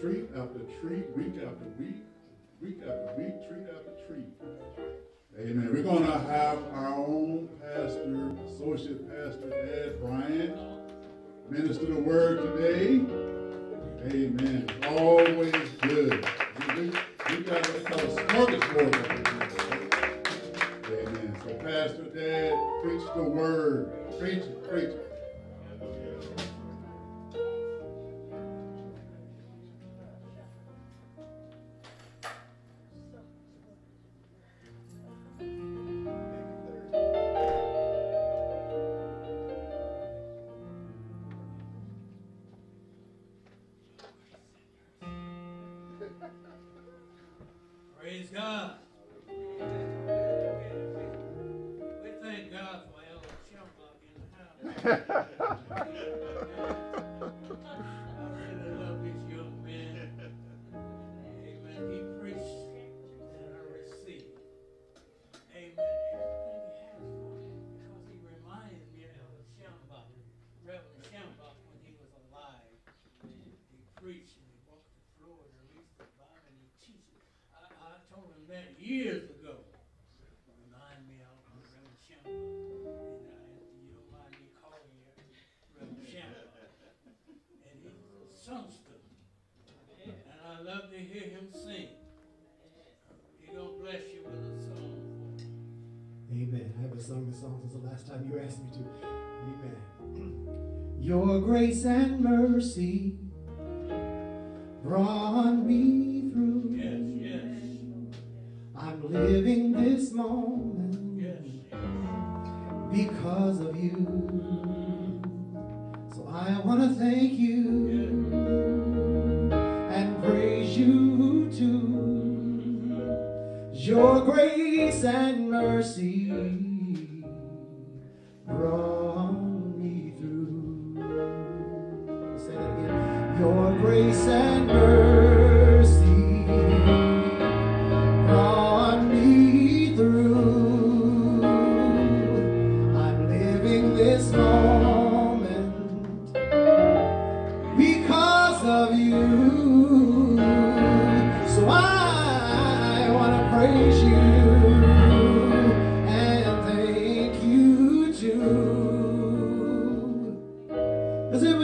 treat after treat, week after week, week after week, treat after treat. Amen. We're going to have our own pastor, associate pastor Dad Bryant, minister the word today. Amen. Always good. We, got called a smorgasbord. Amen. So Pastor Dad, preach the word. Preach it, preach it. Your grace and mercy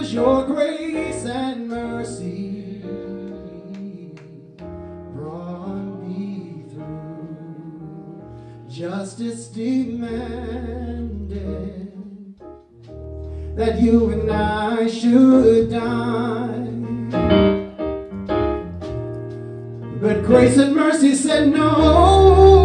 Was your grace and mercy brought me through. Justice demanded that you and I should die. But grace and mercy said no.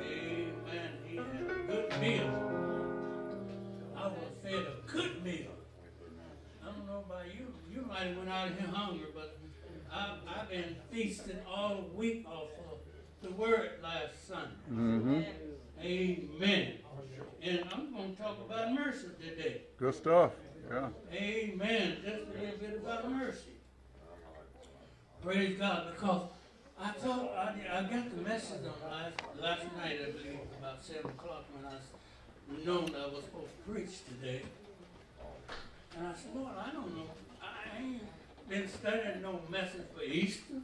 Amen. He had a good meal. I was fed a good meal. I don't know about you. You might have went out here hungry, but I've, I've been feasting all week off of the word last Sunday. Mm-hmm. Amen. And I'm going to talk about mercy today. Good stuff. Yeah. Amen. Just a little bit about mercy. Praise God, because I thought I, I got the message on last last night, I believe, about seven o'clock when I known I was supposed to preach today. And I said, Lord, I don't know. I ain't been studying no message for Easter.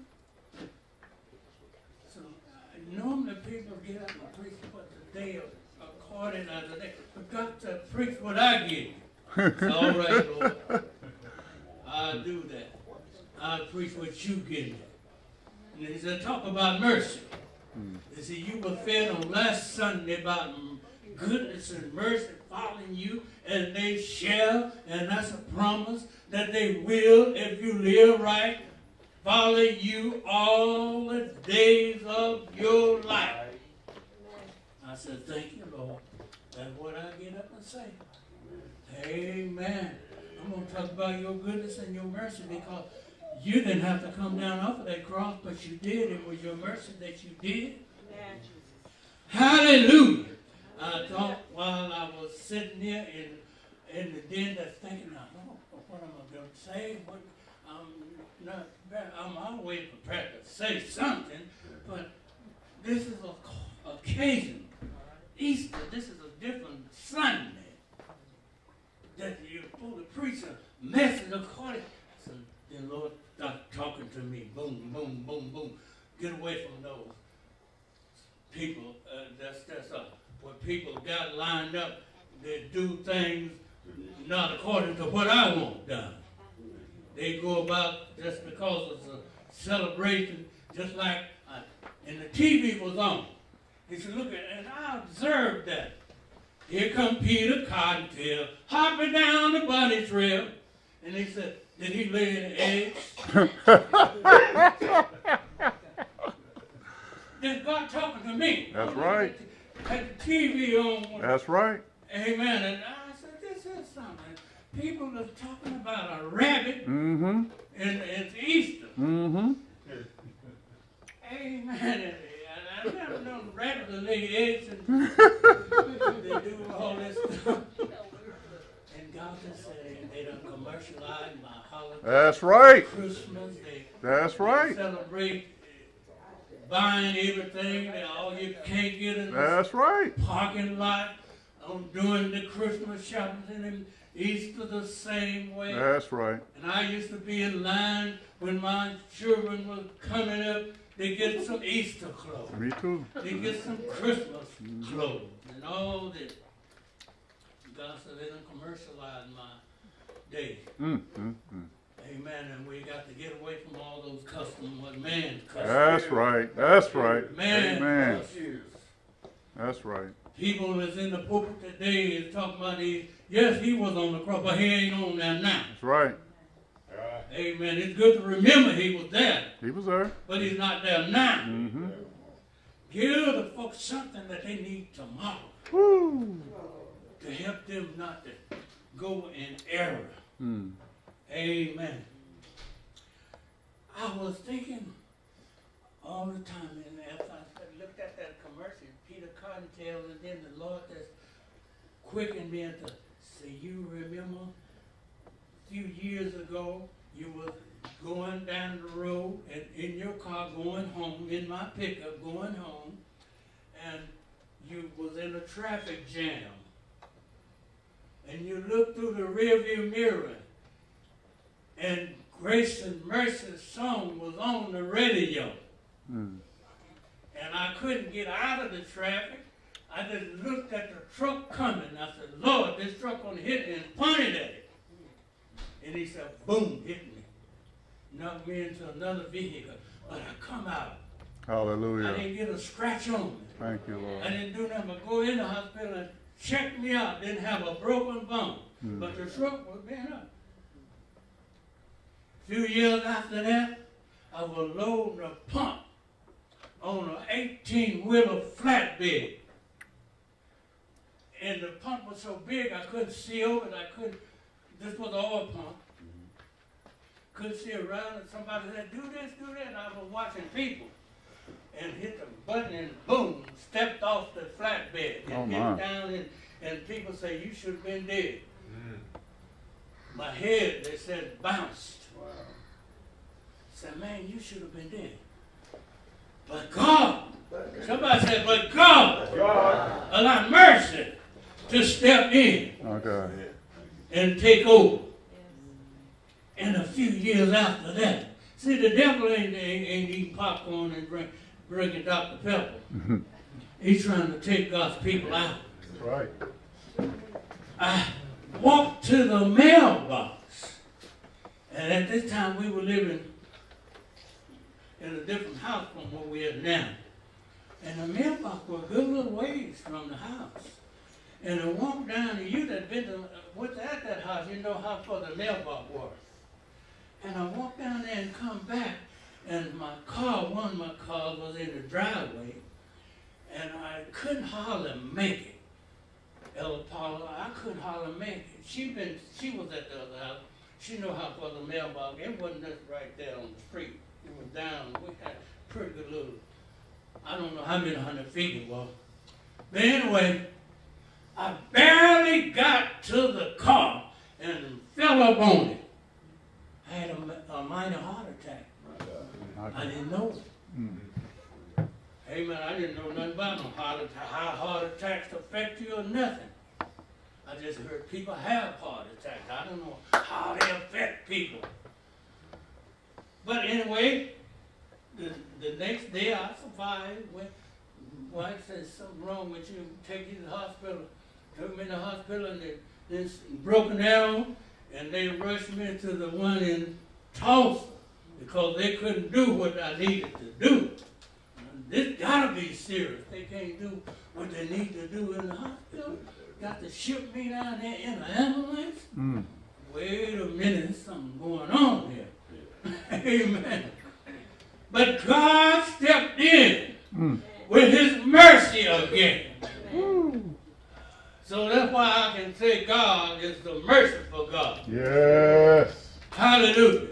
So uh, normally people get up and preach what the day of according to the day. But God to preach what I give. It's all right, Lord. I'll do that. I'll preach what you give me. And he said, talk about mercy. Hmm. He said, you were fed on last Sunday about goodness and mercy following you, and they shall, and that's a promise that they will, if you live right, follow you all the days of your life. I said, thank you, Lord. That's what I get up and say. Amen. I'm going to talk about your goodness and your mercy because you didn't have to come down off of that cross, but you did. It was your mercy that you did. Hallelujah. I thought while I was sitting there in, in the den, that's thinking, now, oh, what am I going to say? What, I'm, not, I'm always prepared to say something, but this is a occasion. Easter, this is a different Sunday that you're supposed to preach a message according. The Lord started talking to me. Boom, boom, boom, boom. Get away from those people. Uh, that's that's uh, what people got lined up. They do things not according to what I want done. They go about just because it's a celebration, just like uh, and the TV was on. He said, look at, and I observed that. Here come Peter Cottontail hopping down the bunny trail. And he said, Did he lay any eggs? then God talking to me. That's right. Had the TV on. That's right. Amen. And I said, This is something. People are talking about a rabbit Mm-hmm. and it's Easter. Mm-hmm. Amen. And I never known rabbits to lay eggs and they do all this stuff. And God just said they done commercialized my holiday. That's right. Christmas, they That's right. celebrate buying everything that all you can't get in the right. parking lot on doing the Christmas shopping and Easter the same way. That's right. And I used to be in line when my children were coming up. They get some Easter clothes. Me too. They get some Christmas clothes and all this. God said they done commercialize my day. Mm, mm, mm. Amen. And we got to get away from all those customs, what man customs. That's right. That's right. Man Amen. customs. That's right. People that's in the pulpit today is talking about these. Yes, he was on the cross, but he ain't on there now. That's right. Amen. It's good to remember he was there, He was there. but he's not there now. Mm-hmm. Give the folks something that they need tomorrow Woo. to help them not to go in error. Mm. Amen. I was thinking all the time, and after I looked at that commercial, Peter Cottontail, and then the Lord just quickened me to say, you remember a few years ago, you were going down the road and in your car going home, in my pickup going home, and you was in a traffic jam. And you look through the rearview mirror and Grace and Mercy's song was on the radio. Mm. And I couldn't get out of the traffic. I just looked at the truck coming. I said, Lord, this truck gonna hit me and pointed at it. And he said, boom, hit me. Knocked me into another vehicle. But I come out. Hallelujah. I didn't get a scratch on me. Thank you, Lord. I didn't do nothing but go in the hospital and check me out. Didn't have a broken bone. Mm. But the truck was bent up. A few years after that, I was loading a pump on an 18 wheeler flatbed. And the pump was so big I couldn't see over it. I couldn't, this was an oil pump. Mm-hmm. Couldn't see around and somebody said, do this, do that. And I was watching people and hit the button and boom, stepped off the flatbed and Oh, hit down and, and people say, you should have been dead. Mm. My head, they said, bounced. Said, man, you should have been dead. But God, somebody said, but God, allowed mercy to step in Okay. and take over. And a few years after that, see, the devil ain't, ain't, ain't eating popcorn and drink, drinking Dr. Pepper. Mm-hmm. He's trying to take God's people out. That's right. I walked to the mailbox. And at this time, we were living in a different house from where we are now. And the mailbox was a good little ways from the house. And I walked down, and you that been to, was at that house, you know how far the mailbox was. And I walked down there and come back, and my car, one of my cars was in the driveway, and I couldn't hardly make it. Ella Paula, I couldn't hardly make it. She been, she was at the other house. She know how far the mailbox. It wasn't just right there on the street. It was down. We had pretty good little. I don't know how many hundred feet it was. But anyway, I barely got to the car and fell up on it. I had a, a minor heart attack. I didn't know. Hmm. Hey man, I didn't know nothing about no heart attack, how heart attacks affect you or nothing. I just heard people have heart attacks. I don't know how they affect people. But anyway, the, the next day I survived. Went, wife said something wrong with you. Take you to the hospital. Took me to the hospital and they, they s- broken down and they rushed me to the one in Tulsa because they couldn't do what I needed to do. This gotta be serious. They can't do what they need to do in the hospital. Got to ship me down there in an ambulance. Mm. Wait a minute, there's something going on here. Amen. But God stepped in Mm. with his mercy again. So that's why I can say God is the merciful God. Yes. Hallelujah.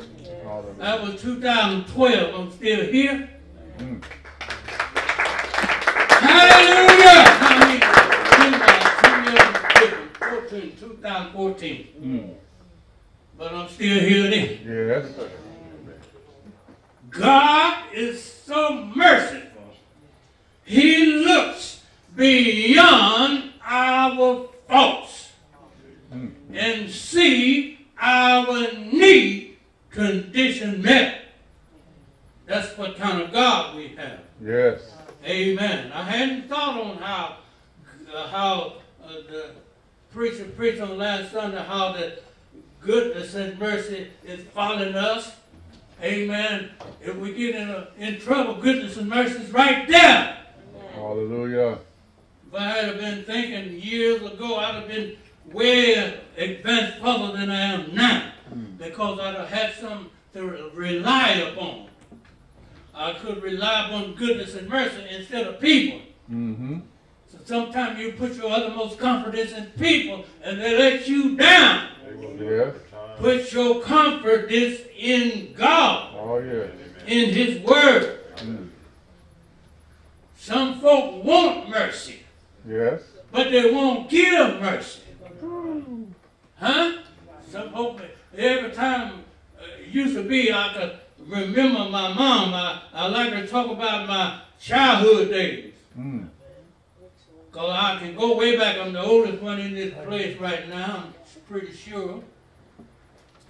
Hallelujah. That was 2012. I'm still here. Mm. Hallelujah! I mean, 2014, 2014. Mm. But I'm still here then. Yes. God is so merciful. He looks beyond our faults Mm. and see our need condition met. That's what kind of God we have. Yes. Amen. I hadn't thought on how uh, how uh, the preacher preached on last Sunday how that goodness and mercy is following us. Amen. If we get in a, in trouble, goodness and mercy is right there. Hallelujah. If I had been thinking years ago, I'd have been way advanced further than I am now because I'd have had something to rely upon. I could rely upon goodness and mercy instead of people. Mm-hmm. So sometimes you put your uttermost confidence in people and they let you down. Yes. Put your confidence in God, Oh, yes. in His Word. Mm. Some folk want mercy, Yes. but they won't give mercy. Huh? Some folk, every time uh, it used to be, I could remember my mom. I, I like to talk about my childhood days. Mm. Because I can go way back. I'm the oldest one in this place right now. I'm pretty sure.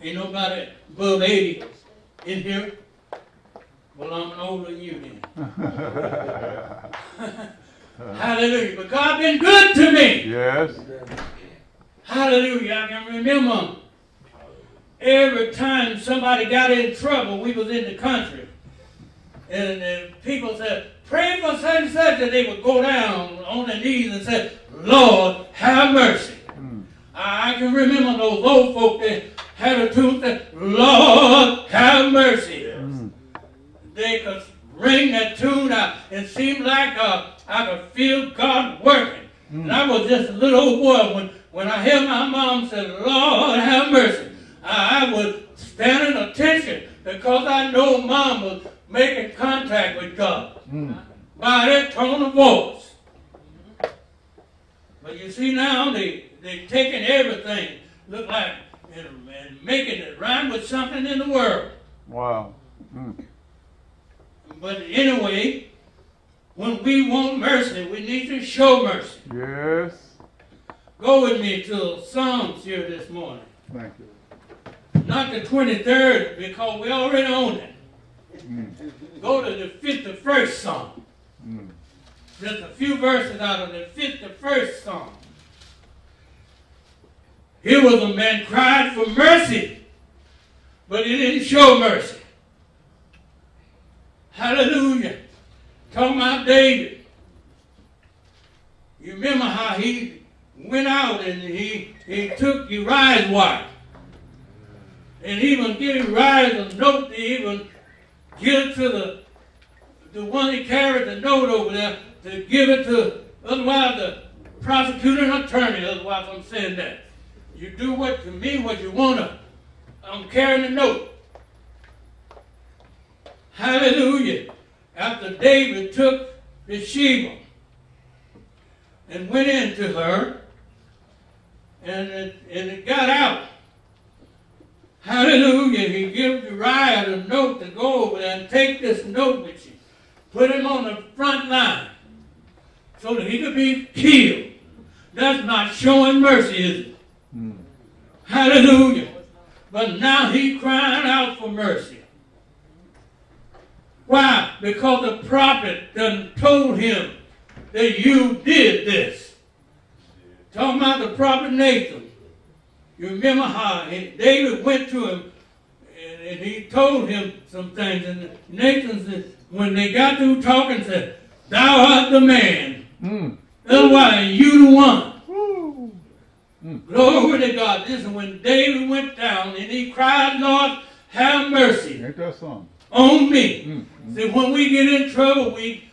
Ain't nobody above 80 in here. Well, I'm older than you then. Hallelujah. But God been good to me. Yes. Hallelujah. I can remember every time somebody got in trouble, we was in the country. And, and people said, pray for such and such, and they would go down on their knees and say, Lord, have mercy. I I can remember those old folk that had a tune that, Lord, have mercy. Hmm. They could ring that tune out. It seemed like uh, I could feel God working. Hmm. And I was just a little old boy when, when I heard my mom say, Lord, have mercy. I, was standing attention because I know mom was making contact with God by that tone of voice. But you see now, they, they taking everything, look like, and, and making it rhyme with something in the world. Wow. Mm. But anyway, when we want mercy, we need to show mercy. Yes. Go with me to Psalms here this morning. Thank you. Not the 23rd, because we already own it. Go to the 51st Psalm. Mm. Just a few verses out of the 51st Psalm. Here was a man cried for mercy, but he didn't show mercy. Hallelujah. Talking about David. You remember how he went out and he, he took Uriah's wife. And even gave Uriah a note to even give it to the, the one he carried the note over there to give it to, otherwise the prosecutor and attorney, otherwise I'm saying that. You do what to me what you want to. I'm carrying the note. Hallelujah. After David took Bathsheba and went into her, and it, and it got out. Hallelujah. He gives Uriah the note to go over there and take this note with you. Put him on the front line so that he could be killed. That's not showing mercy, is it? Hmm. Hallelujah. But now he crying out for mercy. Why? Because the prophet done told him that you did this. Talking about the prophet Nathan. You remember how David went to him and, he told him some things. And Nathan said, when they got through talking, said, Thou art the man. Mm. Otherwise, you the one. Woo. Glory to God. This is when David went down and he cried, Lord, have mercy Ain't that something? on me. Mm. See, when we get in trouble, we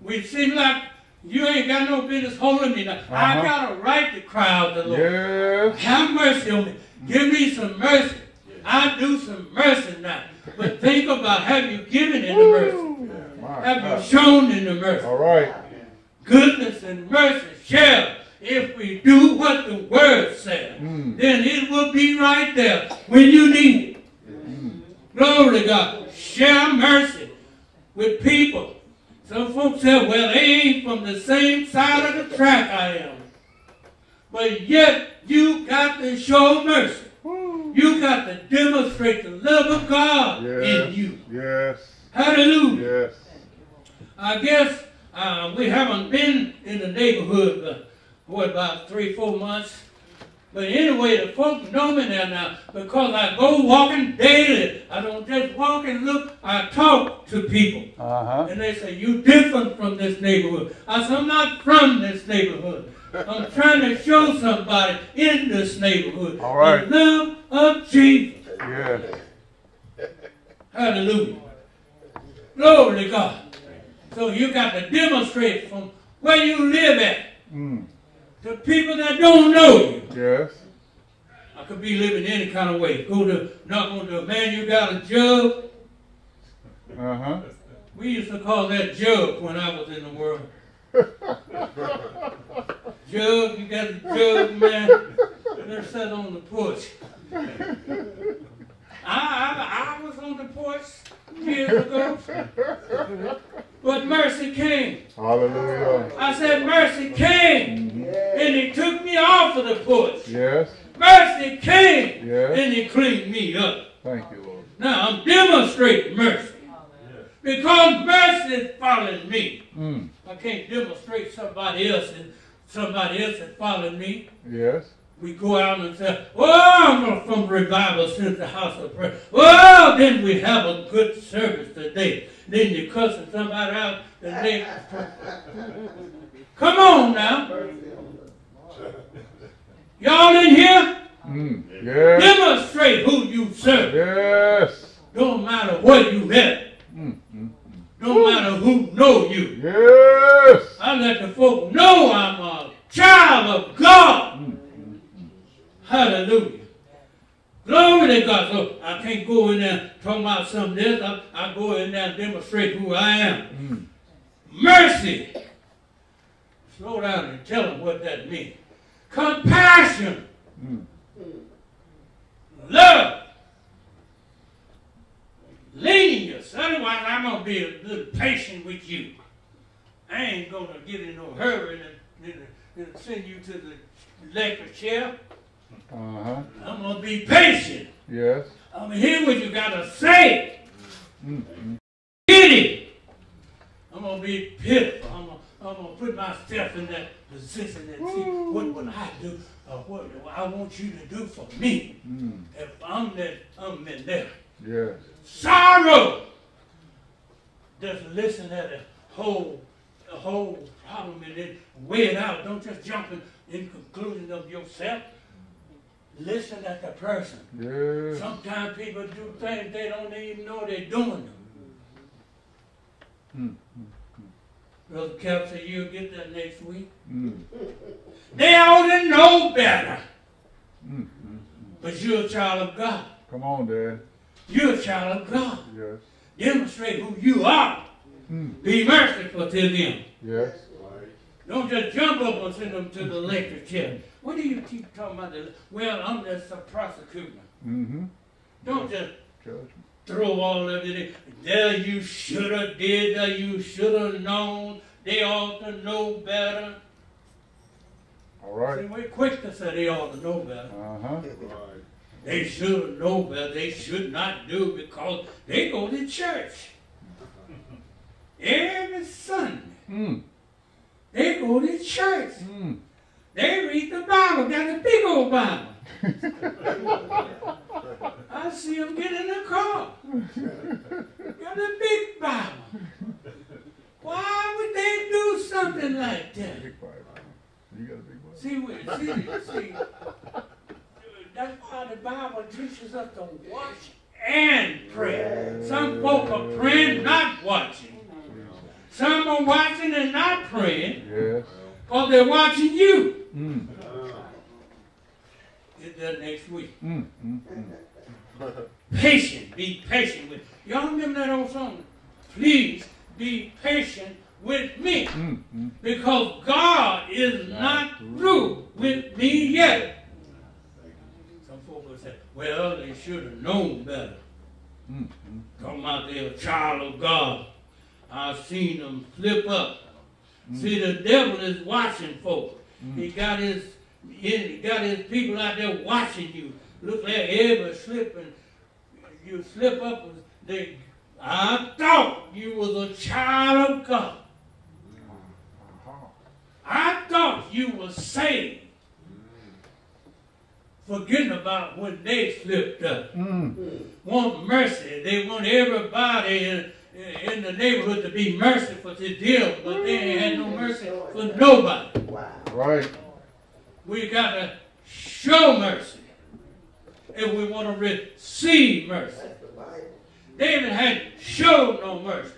we seem like you ain't got no business holding me. Now, I Uh-huh. got a right to cry out to the Lord. Yes. Have mercy on me. Give me some mercy. I do some mercy now. But think about have you given in the mercy? My Have you shown in the mercy? All right. Goodness and mercy shall, if we do what the word says, Mm. then it will be right there when you need it. Glory to God. Share mercy with people. Some folks say, well, they ain't from the same side of the track I am. But yet, you got to show mercy. You got to demonstrate the love of God in you. Yes. Hallelujah. Yes. I guess uh, we haven't been in the neighborhood, but what, about three, four months? But anyway, the folks know me there now because I go walking daily. I don't just walk and look, I talk to people. Uh huh. And they say, you different from this neighborhood. I said, I'm not from this neighborhood. I'm trying to show somebody in this neighborhood All right. the love of Jesus. Yes. Hallelujah. Glory to God. So you got to demonstrate from where you live at Mm. To people that don't know you. Yes. I could be living any kind of way. Go to knock on the man, you got a jug. Uh huh. We used to call that jug when I was in the world. jug, you got a jug, man. They're sit on the porch. I, I, I was on the porch years ago. But mercy came. Hallelujah. I said, mercy came. And he took me off of the porch. Yes. Mercy came. Yes. And he cleaned me up. Thank you, Lord. Now I'm demonstrating mercy. Because mercy is following me. Mm. I can't demonstrate somebody else and somebody else that followed me. Yes. We go out and say, "Oh, I'm from Revival Center House of Prayer." Well, then we have a good service today. Then you're cussing somebody out the next. Come on now, y'all in here? Mm. Yes. Demonstrate who you serve. Yes. Don't matter where you at. Mm. Mm. Don't matter who know you. Yes. I let the folk know I'm a child of God. Hallelujah. Glory to God. So I can't go in there talking about something else. I, I go in there and demonstrate who I am. Mm. Mercy. Slow down and tell them what that means. Compassion. Mm. Love. Lenience. Otherwise, I'm going to be a little patient with you. I ain't going to get in no hurry and, and, and send you to the electric chair. Uh-huh. I'm going to be patient. Yes. I'm going to hear what you got to say. Mm. Mm. Pity. I'm going to be pitiful. I'm going I'm gonna put myself in that position and see what would I do or what I want you to do for me. Mm. If I'm that, I'm in there. Yes. sorrow. Just listen at the whole, the whole problem and then weigh it out. Don't just jump in, in conclusion of yourself. Listen at the person. Yes. Sometimes people do things they don't even know they're doing them. Mm. Brother Kelsey, you'll get that next week. Mm. They ought to know better. Mm. Mm. But you're a child of God. Come on, Dad. You're a child of God. Yes. Demonstrate who you are. Mm. Be merciful to them. Yes. Don't just jump up and send them to the electric chair. What do you keep talking about? The, well, I'm just a prosecutor. Mm-hmm. Don't just Judgment. throw all of it in. There you should have did, there you should have known. They ought to know better. All right. See, we're quick to say they ought to know better. Uh-huh. They should know better. They should not do because they go to church every Sunday. Mm. They go to church. Mm. They read the Bible. Got a big old Bible. I see them get in the car. Got a big Bible. Why would they do something like that? You got a big one? See, see, see. That's why the Bible teaches us to watch and pray. Some folk are praying, not watching. Some are watching and not praying Yes. Because they're watching you. Mm. Get that next week. Mm. Mm. Mm. Patient. Be patient with. Y'all remember that old song? Please be patient with me. Mm. Mm. Because God is not through with me yet. Some folks will say, well, they should have known better. Talking about they're a child of God. I've seen them slip up. See, the devil is watching folk. He got his he got his people out there watching you. Look like ever slipping. you slip up and they I thought you was a child of God. I thought you were saved. Forgetting about when they slipped up. Mm. Want mercy. They want everybody in, in the neighborhood to be merciful to them, but they ain't had no mercy for nobody. Right. We got to show mercy if we want to receive mercy. David had showed no mercy.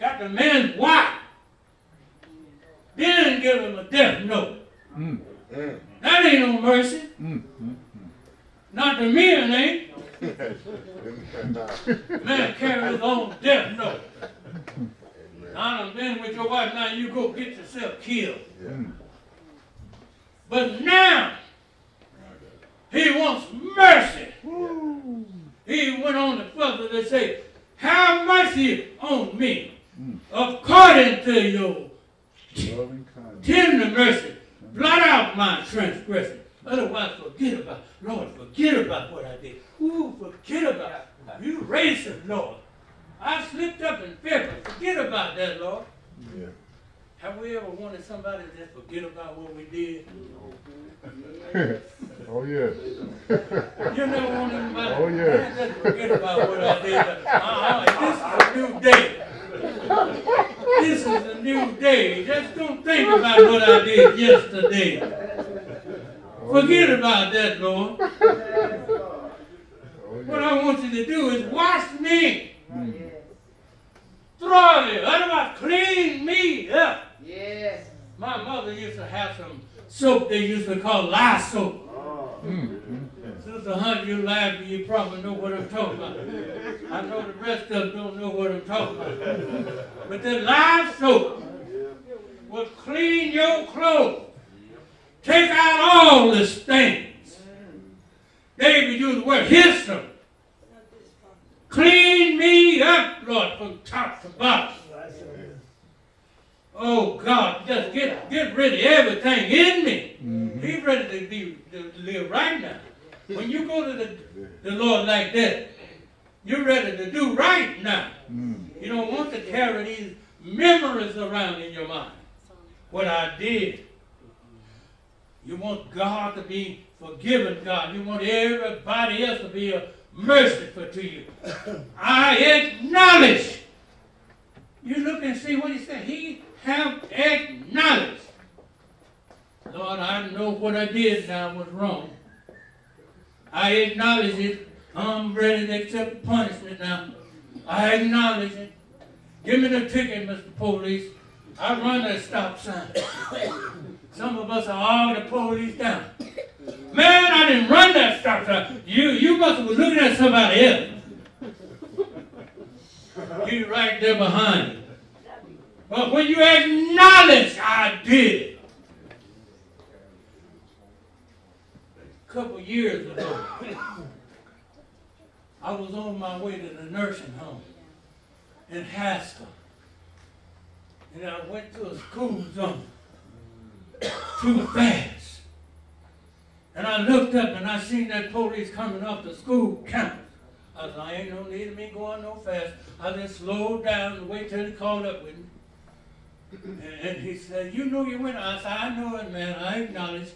Got the man's wife. Didn't give him a death note. Mm. That ain't no mercy. Mm. Mm. Not the men, ain't. Man carry his own death note. I done been with your wife, now you go get yourself killed. Mm. But now, he wants mercy. He went on to further to say, have mercy on me, according to your tender mercy. Blot out my transgression. Otherwise, forget about, Lord, forget about what I did. Ooh, forget about You raised it, Lord. I slipped up in but forget about that, Lord. Yeah. Have we ever wanted somebody to just forget about what we did? oh yes. You never wanted anybody Oh, yeah. "Man, just forget about what I did. Uh-uh, this is a new day. This is a new day. Just don't think about what I did yesterday. Forget about that, Lord. Oh What. I want you to do is wash me. Mm. Thoroughly. Otherwise, clean me up. Yes. My mother used to have some soap they used to call lye soap. Oh. Mm, Sister Hunt, you laugh, you probably know what I'm talking about. I know the rest of them don't know what I'm talking about. But the lye soap will clean your clothes. Take out all the stains. David used the word hyssop. Clean me up, Lord, from top to bottom. Oh God, just get get rid of everything in me. Mm-hmm. Be ready to be to live right now. When you go to the, the Lord like that, you're ready to do right now. Mm. You don't want to carry these memories around in your mind. What I did. You want God to be forgiven, God. You want everybody else to be merciful to you. I acknowledge. You look and see what he said. He have acknowledged. Lord, I know what I did now was wrong. I acknowledge it. I'm ready to accept punishment now. I acknowledge it. Give me the ticket, Mr. Police. I run that stop sign. Some of us are all the police down. Man, I didn't run that sign. You you must have been looking at somebody else. You right there behind me. But when you acknowledge I did, a couple years ago, I was on my way to the nursing home in Haskell. And I went to a school zone too fast. And I looked up and I seen that police coming off the school campus. I said, I ain't no need of me going no fast. I just slowed down and wait till he caught up with me. And, and he said, you know you went. I said, I know it, man. I acknowledge.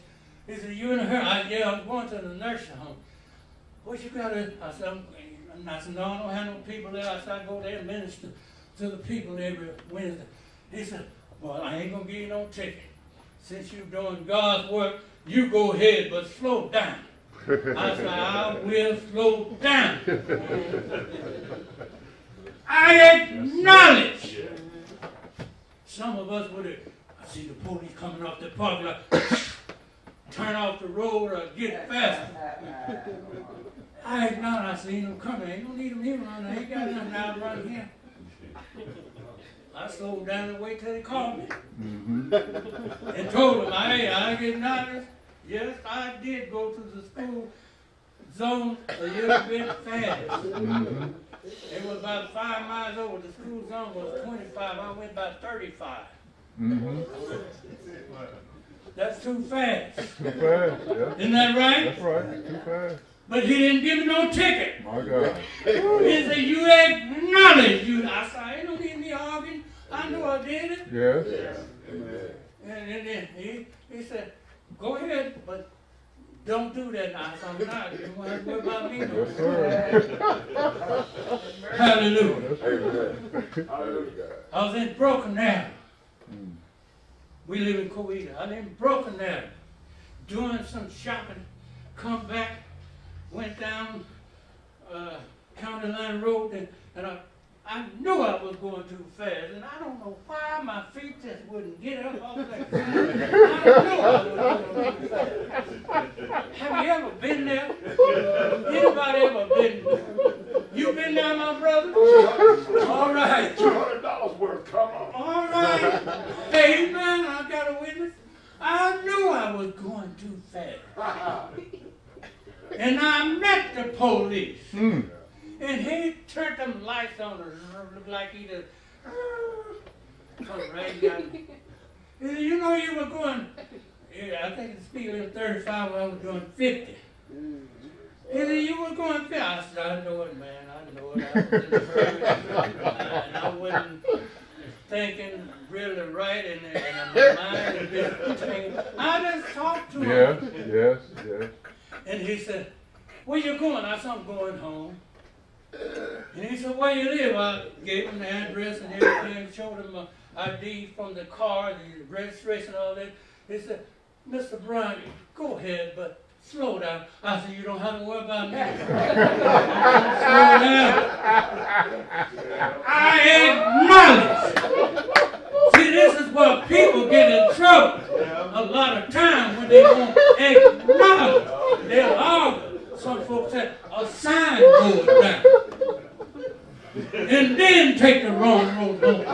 He said, you in a hurry? I, yeah, I'm going to the nursing home. What you got to, I said, I'm, and I said, no, I don't have no people there. I said, I go there and minister to the people every Wednesday. He said, well, I ain't going to give you no ticket. Since you're doing God's work, you go ahead, but slow down. I said, I will slow down. I acknowledge. Some of us would have, I see the police coming off the parking lot, turn off the road or get faster. I acknowledge, I seen them coming. Ain't no need them me running. I ain't got nothing out run here. I slowed down and wait till they called me. Mm-hmm. And told them, I, I acknowledge, yes, I did go to the school zone a little bit fast. Mm-hmm. It was about five miles over. The school zone was 25. I went about 35. Mm-hmm. That's too fast. Too fast. Yeah. Isn't that right? That's right. Too fast. But he didn't give me no ticket. My God. He said, you acknowledge you. I said, I ain't no need of me arguing. I knew I did it. Yes. And then then he, he said, go ahead, but don't do that now. So I'm not. You want to worry about me? no Yes, sir. Hallelujah. That's right. I was in Broken Arrow. We live in Coweta. I live in Broken Arrow. Doing some shopping. Come back. Went down uh, County Line Road and, and I, I knew I was going too fast. And I don't know why my feet just wouldn't get up off that ground. I knew I was going too fast. Have you ever been there? Anybody ever been? You been there, my brother? All right. Two hundred dollars worth, come on. All right. Amen. I got a witness. I knew I was going too fast. And I met the police. Hmm. And he turned them lights on and it looked like he just come right down. He you know you were going, yeah, I think the speed limit 35 when I was doing 50. Mm-hmm. He said, you were going 50. I know it, man. I know it. I was in a hurry. And I wasn't thinking, really right and, and my mind has been changed. I just talked to him. Yes, yes, yes. And he said, Where you going? I said, I'm going home. And he said, Where you live? I gave him the address and everything, showed him uh, my ID from the car, the registration, all that. He said, Mr. Brown, go ahead, but slow down. I said, You don't have to worry about me. slow down. I acknowledge. See, this is where people get in trouble a lot of times when they won't acknowledge. They'll argue. Some folks say a sign goes down. And then take the wrong road home.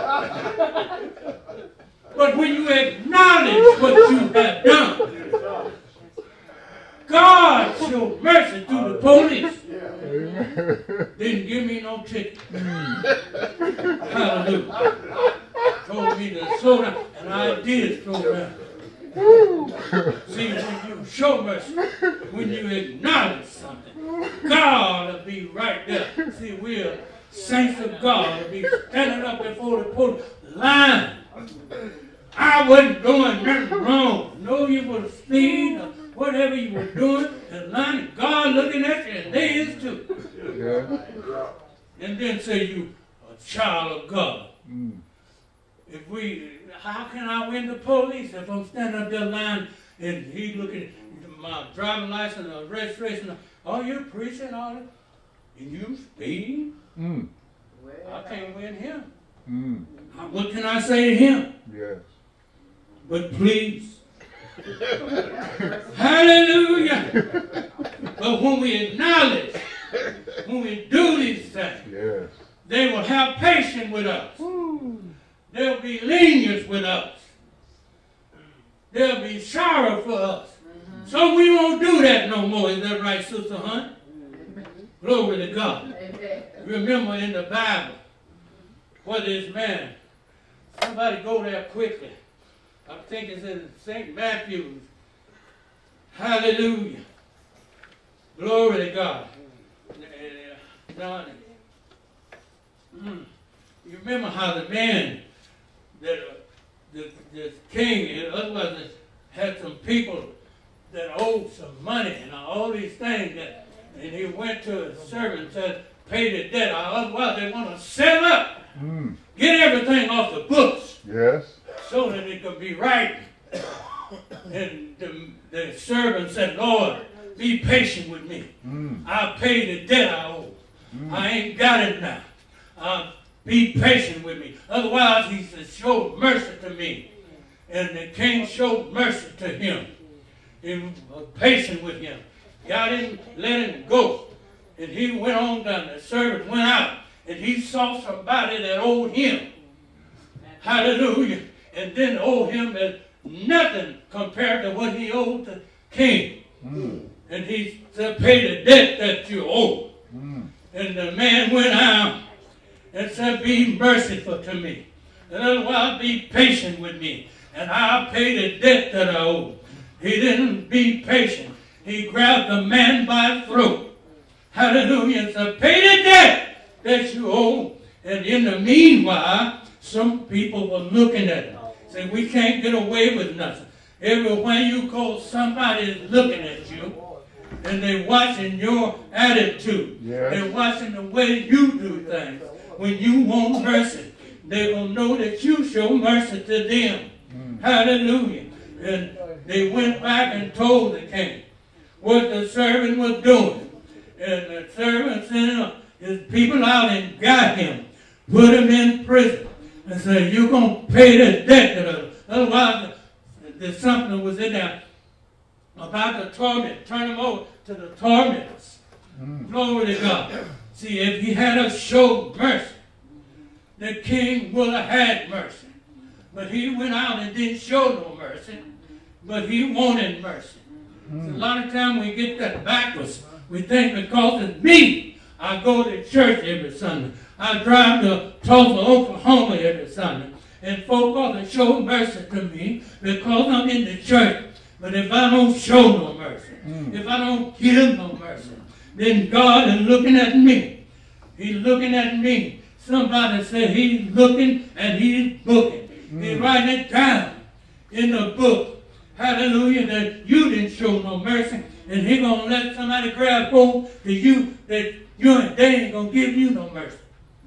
But when you acknowledge what you have done, God showed mercy to the police. Didn't give me no ticket. Hallelujah. Told me to slow down, and I did slow down. See, when you show mercy, when you acknowledge something, God will be right there. See, we're saints of God will be standing up before the police line. I wasn't doing nothing wrong. No, you were speeding or whatever you were doing, and line, God looking at you, and they is too. Yeah. And then say you a child of God. Mm. If we, how can I win the police if I'm standing up there line and he looking at my driving license or registration? Oh, you're preaching all that? And you speeding? Mm. I can't win him. Mm. What can I say to him? Yes. But please. Hallelujah. But when we acknowledge, when we do these things, Yes. they will have patience with us. They'll be lenient with us. They'll be sorrow for us. So we won't do that no more. Is that right, Sister Hunt? Glory to God. Remember in the Bible, what is man? Somebody go there quickly. I think it's in St. Matthew's. Hallelujah. Glory to God. Donnie. Mm. You remember how the man, that uh, the, the king, and otherwise had some people that owed some money and all these things that, and he went to his servant and said, pay the debt, otherwise they want to sell up, Mm. get everything off the books Yes. so that it could be right. And the, the servant said, Lord, be patient with me. Mm. I'll pay the debt I owe. I ain't got it now. Uh, be patient with me. Otherwise, he said, show mercy to me. And the king showed mercy to him. He was patient with him. God didn't let him go. And he went on down. The servant went out. And he saw somebody that owed him. Hallelujah. And then owed him as nothing compared to what he owed the king. Mm. And he said, pay the debt that you owe. Mm. And the man went out and said, Be merciful to me. And otherwise be patient with me. And I'll pay the debt that I owe. He didn't be patient. He grabbed the man by the throat. Hallelujah. And said, Pay the debt that you owe. And in the meanwhile, some people were looking at him. Saying, We can't get away with nothing. Everywhere you go, somebody is looking at you and they're watching your attitude. Yes. They're watching the way you do things. When you want mercy, they will know that you show mercy to them. Mm. Hallelujah. And they went back and told the king what the servant was doing. And the servant sent his people out and got him, put him in prison, and said, You're going to pay this debt to us. Otherwise, there's something that was in there about the torment. Turn him over to the tormentors. Mm. Glory to God. See, if he had us show mercy, the king would have had mercy. But he went out and didn't show no mercy, but he wanted mercy. So a lot of time we get that backwards. We think because it's me, I go to church every Sunday. I drive to Tulsa, Oklahoma every Sunday. And folk ought to show mercy to me because I'm in the church. But if I don't show no mercy, mm. if I don't give no mercy, then God is looking at me. He's looking at me. Somebody said he's looking and he's booking. He's mm. writing it down in the book. Hallelujah, that you didn't show no mercy. And he gonna let somebody grab hold to you that you ain't they ain't gonna give you no mercy.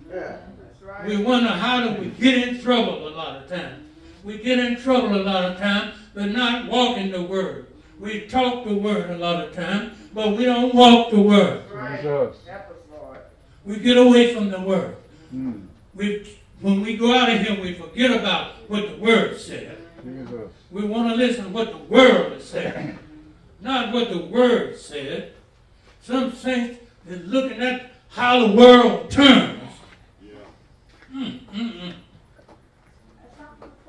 Yeah, that's right. We wonder how do we get in trouble a lot of times. We get in trouble a lot of times, but not walking the word. We talk the word a lot of times, but we don't walk the word. Jesus. We get away from the word. Mm. We, when we go out of here, we forget about what the word said. Jesus. We want to listen to what the world is saying, not what the word said. Some saints is looking at how the world turns. Mm, mm, mm.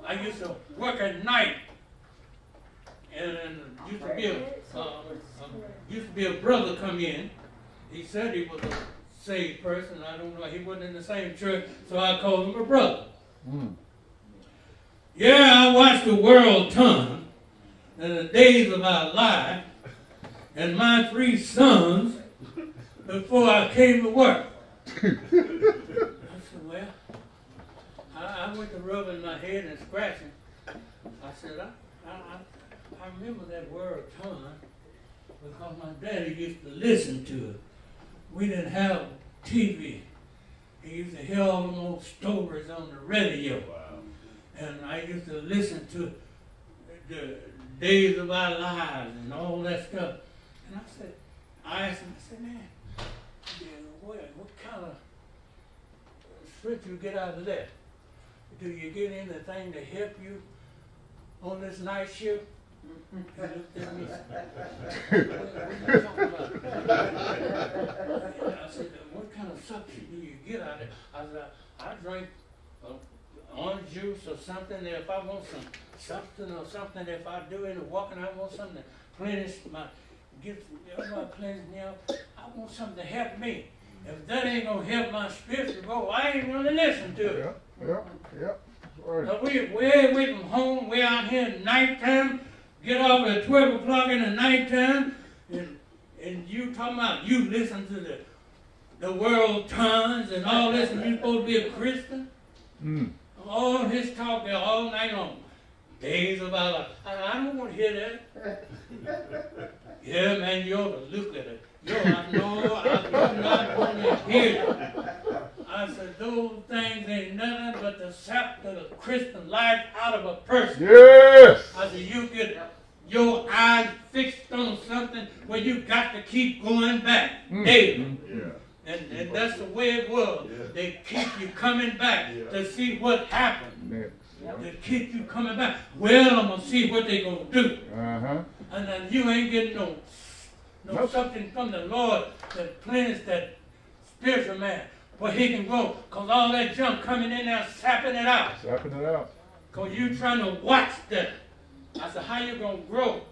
I used to work at night, and, and used to be a uh, uh, used to be a brother come in. He said he was a saved person. I don't know. He wasn't in the same church, so I called him a brother. Mm. Yeah, I watched the world turn in the days of our life and my three sons before I came to work. I said, well, I, I went to rubbing my head and scratching. I said, I, I, I, I remember that word turn because my daddy used to listen to it. We didn't have TV. He used to hear all them old stories on the radio and I used to listen to the days of our lives and all that stuff. And I said, I asked him, I said, man, yeah, what, what kind of strength you get out of that? Do you get anything to help you on this night shift? He looked at me. What, what are you talking about? I said, what kind of suction do you get out of it? I said, I drink uh, orange juice or something, if I want some something or something, if I do any walking, I want something to cleanse my, get, my cleanse me up. I want something to help me. If that ain't gonna help my spiritual growth, I ain't gonna listen to it. Yeah, yeah, yeah. Right. Now, we, we're away from home, we're out here nighttime, get off at 12 o'clock in the nighttime, and, and you talking about you listen to the, the world turns and all this, and you supposed to be a Christian? Mm. all his talk there all night long. Days of our life. I, I don't want to hear that. yeah, man, you ought to look at it. Yo, I know I, I'm not going to hear it. I said, those things ain't nothing but the sap of the Christian life out of a person. Yes. I said, you get your eyes fixed on something where you got to keep going back Mm. daily. Yeah. And, and that's the way it was. Yeah. They keep you coming back Yeah. to see what happened. They keep you coming back. Well, I'm gonna see what they gonna do. Uh huh. And then you ain't getting no no Nope. something from the Lord that cleanses that spiritual man. Where he can grow. Cause all that junk coming in there sapping it out. Sapping it out. Cause you trying to watch that. I said, how you gonna grow?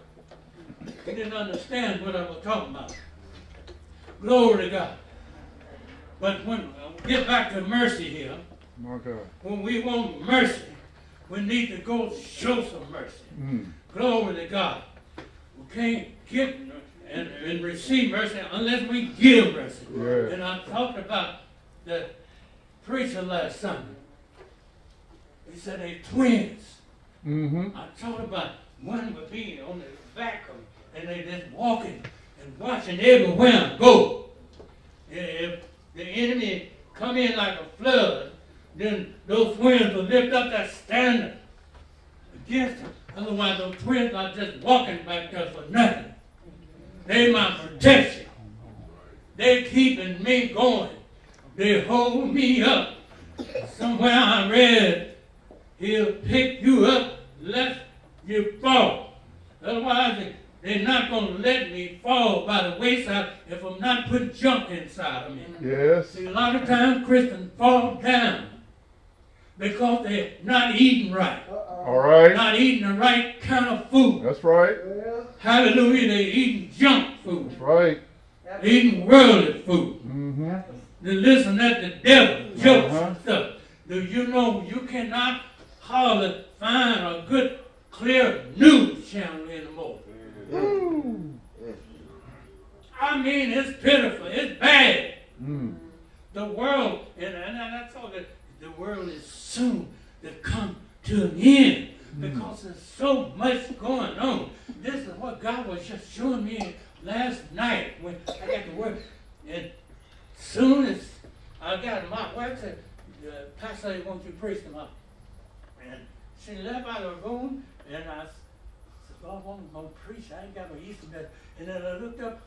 He didn't understand what I was talking about. Glory to God. But when uh, get back to mercy here, when we want mercy, we need to go show some mercy. Mm. Glory to God. We can't get and, and receive mercy unless we give mercy. Yeah. And I talked about the preacher last Sunday. He said they're twins. Mm-hmm. I talked about one would be on the back of and they just walking and watching everywhere go. If the enemy come in like a flood, then those twins will lift up that standard against him. Otherwise, those twins are just walking back there for nothing. They my protection. They keeping me going. They hold me up. Somewhere I read, he'll pick you up lest you fall. Otherwise, they- they're not going to let me fall by the wayside if I'm not putting junk inside of me. Yes. See, a lot of times Christians fall down because they're not eating right, All right. not eating the right kind of food. That's right. Hallelujah, they're eating junk food, That's right. eating worldly food. Mm-hmm. They listen at the devil, jokes Uh-huh. and stuff. Do you know you cannot hardly find a good, clear news channel anymore? I mean, it's pitiful. It's bad. Mm. The world, and, and that's all that the world is soon to come to an end because there's so much going on. This is what God was just showing me last night when I got to work. And soon as I got my wife said, uh, Pastor, won't you preach them up? And she left out of the room, and I said, God, I'm going to preach. I ain't got no Easter message. And then I looked up,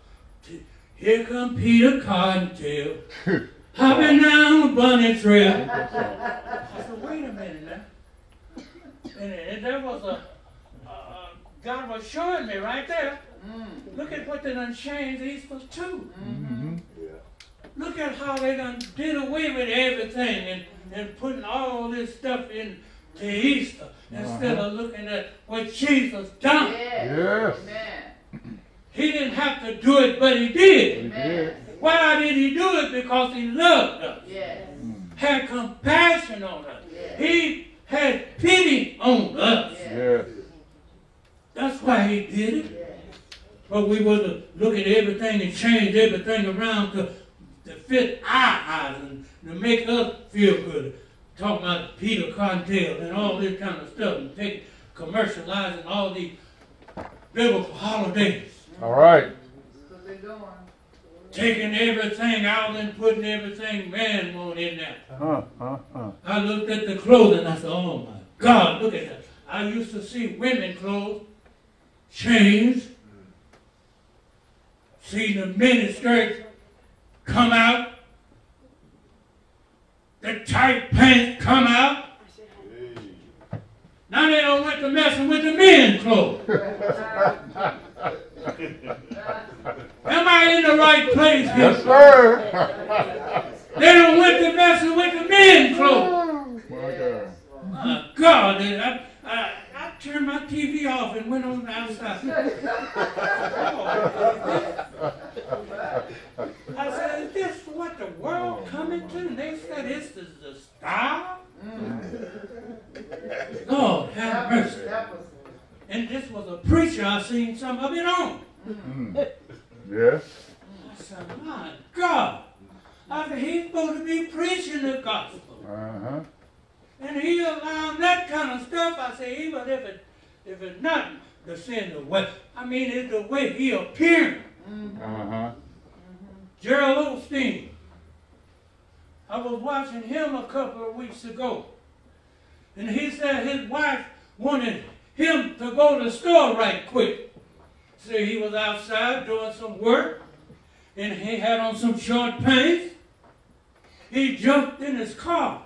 to, here come Peter Cottontail, hopping down the bunny trail. I said, wait a minute now. And, and there was a, uh, God was showing me right there. Look at what they done changed Easter too. Look at how they done did away with everything and, and putting all this stuff in to Easter instead of looking at what Jesus done. Yes. Amen. He didn't have to do it, but he did. He did. Why did he do it? Because he loved us, Yes. had compassion on us. Yes. He had pity on us. Yes. Yes. That's why he did it. Yes. But we were to look at everything and change everything around to, to fit our eyes and to make us feel good. Talking about Peter Cottontail and all this kind of stuff and take commercializing all these biblical holidays. All right. What they're doing. Taking everything out and putting everything man want in there. Huh, huh, huh. I looked at the clothing. I said, "Oh my God, look at that!" I used to see women clothes, chains, see the mini skirts come out, the tight pants come out. Now they don't want to messing with the men's clothes. Am I in the right place here? Yes, sir. They don't want to messing with the men's clothes. My God. My God, and I, I, I turned my TV off and went on the outside. I said, is this what the world coming to? And they said, this is the style? Lord, have mercy. And this was a preacher I seen some of it on. Mm. Yes. I said, my God. I said, he's supposed to be preaching the gospel. Uh-huh. And he allowed that kind of stuff. I say, even if it if it's not the sin the way, I mean it's the way he appeared. Uh-huh. Gerald Osteen. I was watching him a couple of weeks ago. And he said his wife wanted him to go to the store right quick. So he was outside doing some work and he had on some short pants. He jumped in his car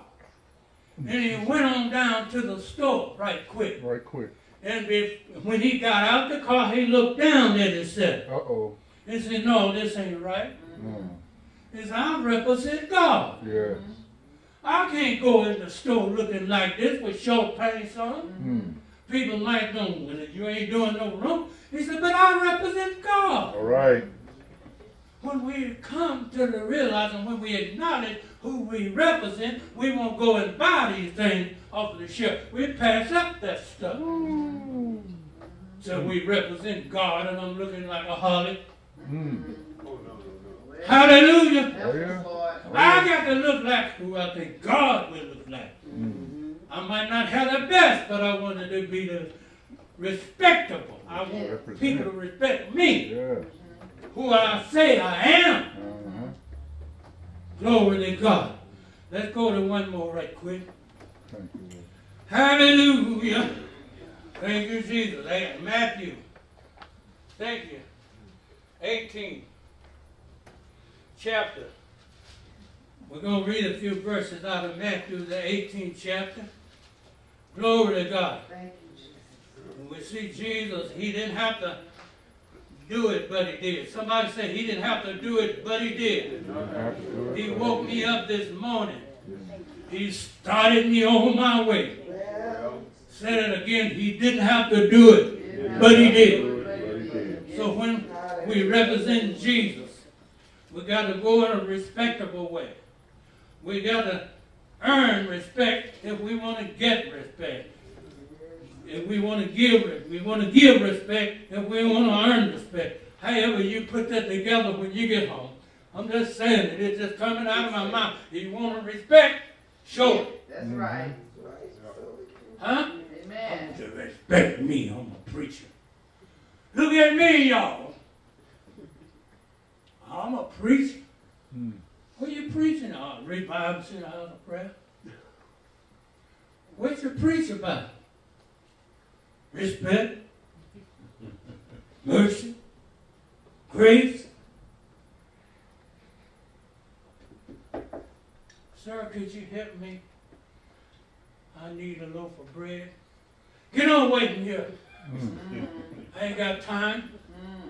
and he went on down to the store right quick. Right quick. And when he got out the car, he looked down at himself Uh-oh. and said, No, this ain't right. Mm. He said, I represent God. Yes. I can't go in the store looking like this with short pants on. Mm. People might know you ain't doing no wrong. He said, but I represent God. All right. When we come to the realizing, when we acknowledge who we represent, we won't go and buy these things off of the shelf. We pass up that stuff. So we represent God, and I'm looking like a harlot. Mm. Hallelujah. that yeah. was Lord. I got to look like who I think God will look like. I might not have the best, but I wanted to be the respectable. I want people to respect me, Yes. Who I say I am. Uh-huh. Glory to God. Let's go to one more right quick. Thank you, Hallelujah. Thank you, Jesus. Hey, Matthew. Thank you. 18. Chapter. We're going to read a few verses out of Matthew, the 18th chapter. Glory to God. Thank you, Jesus. When we see Jesus, he didn't have to do it, but he did. Somebody say he didn't have to do it, but he did. He woke me up this morning. He started me on my way. Said it again, he didn't have to do it, but he did. But he did. So when we represent Jesus, we got to go in a respectable way. We got to earn respect if we want to get respect. If we want to give it, we want to give respect if we want to earn respect. However, you put that together when you get home. I'm just saying it. It's just coming out of my mouth. If you want to respect, show it. That's right. Huh? Amen. To respect me, I'm a preacher. Look at me, y'all. I'm a preacher. Hmm. What you preaching? Oh, read Bible, sit out of prayer. What you preach about? Respect, mercy, grace. Sir, could you help me? I need a loaf of bread. Get on waiting here. I ain't got time.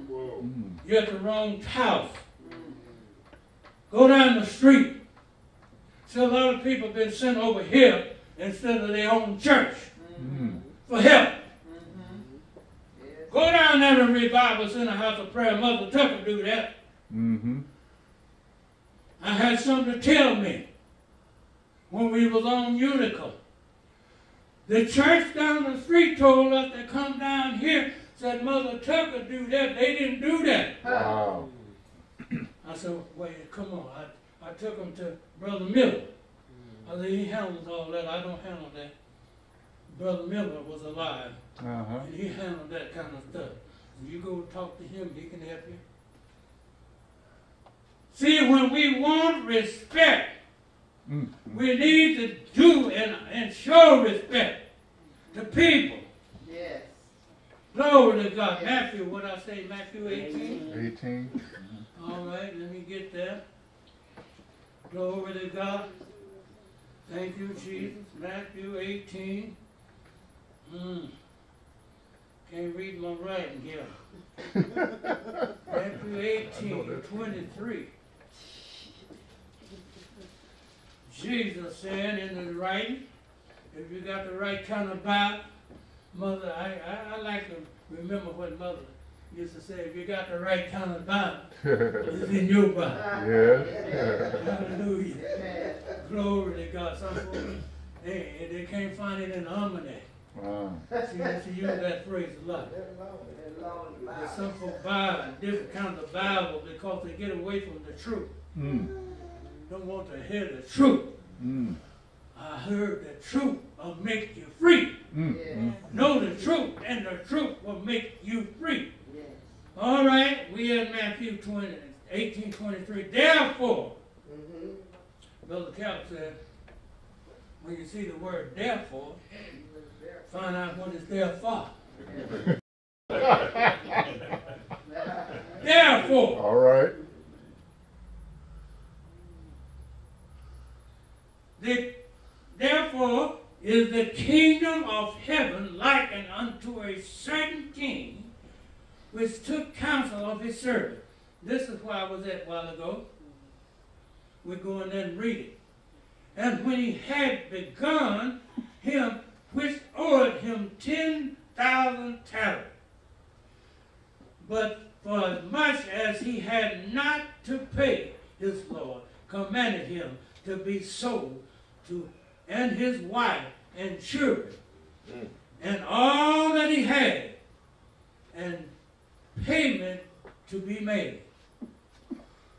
Mm. You're at the wrong house. Go down the street. See, a lot of people been sent over here instead of their own church Mm. for help. Yes. Go down there and revive us in the house of prayer. Mother Tucker do that. Mm-hmm. I had something to tell me when we was on Utica. The church down the street told us to come down here. Said Mother Tucker do that. They didn't do that. Wow. I said, wait, come on. I, I took him to Brother Miller. I said, he handles all that. I don't handle that. Brother Miller was alive, Uh-huh. and he handled that kind of stuff. You go talk to him, he can help you. See, when we want respect, Mm. we need to do and, and show respect to people. Yes. Glory to God. Matthew, what I say, Matthew 18? 18. All right, let me get that. Glory to God. Thank you, Jesus. Matthew 18. Mm. Can't read my writing here. Matthew 18, 23. Jesus said in the writing, if you got the right kind of Bible, Mother, I, I, I like to remember what Mother used to say, if you got the right kind of Bible, it's in your Bible. yes. Hallelujah. Glory to God. Some folks, they, they can't find it in the almanac. Wow. See, they use that phrase a lot. There's some folks buy different kinds of Bible because they get away from the truth. Mm. Don't want to hear the truth. Mm. I heard the truth will make you free. Mm. Yes. Know the truth, and the truth will make you free. Yes. All right, we in Matthew 20, 18, 23. Therefore, Brother Cap said, when you see the word therefore, find out what it's there for. Therefore, All right. the, therefore is the kingdom of heaven likened unto a certain king which took counsel of his servant. This is where I was at a while ago. We go in there and read it. And when he had begun, him which owed him ten thousand talents. But for as much as he had not to pay, his Lord commanded him to be sold to and his wife and children mm. and all that he had, and payment to be made.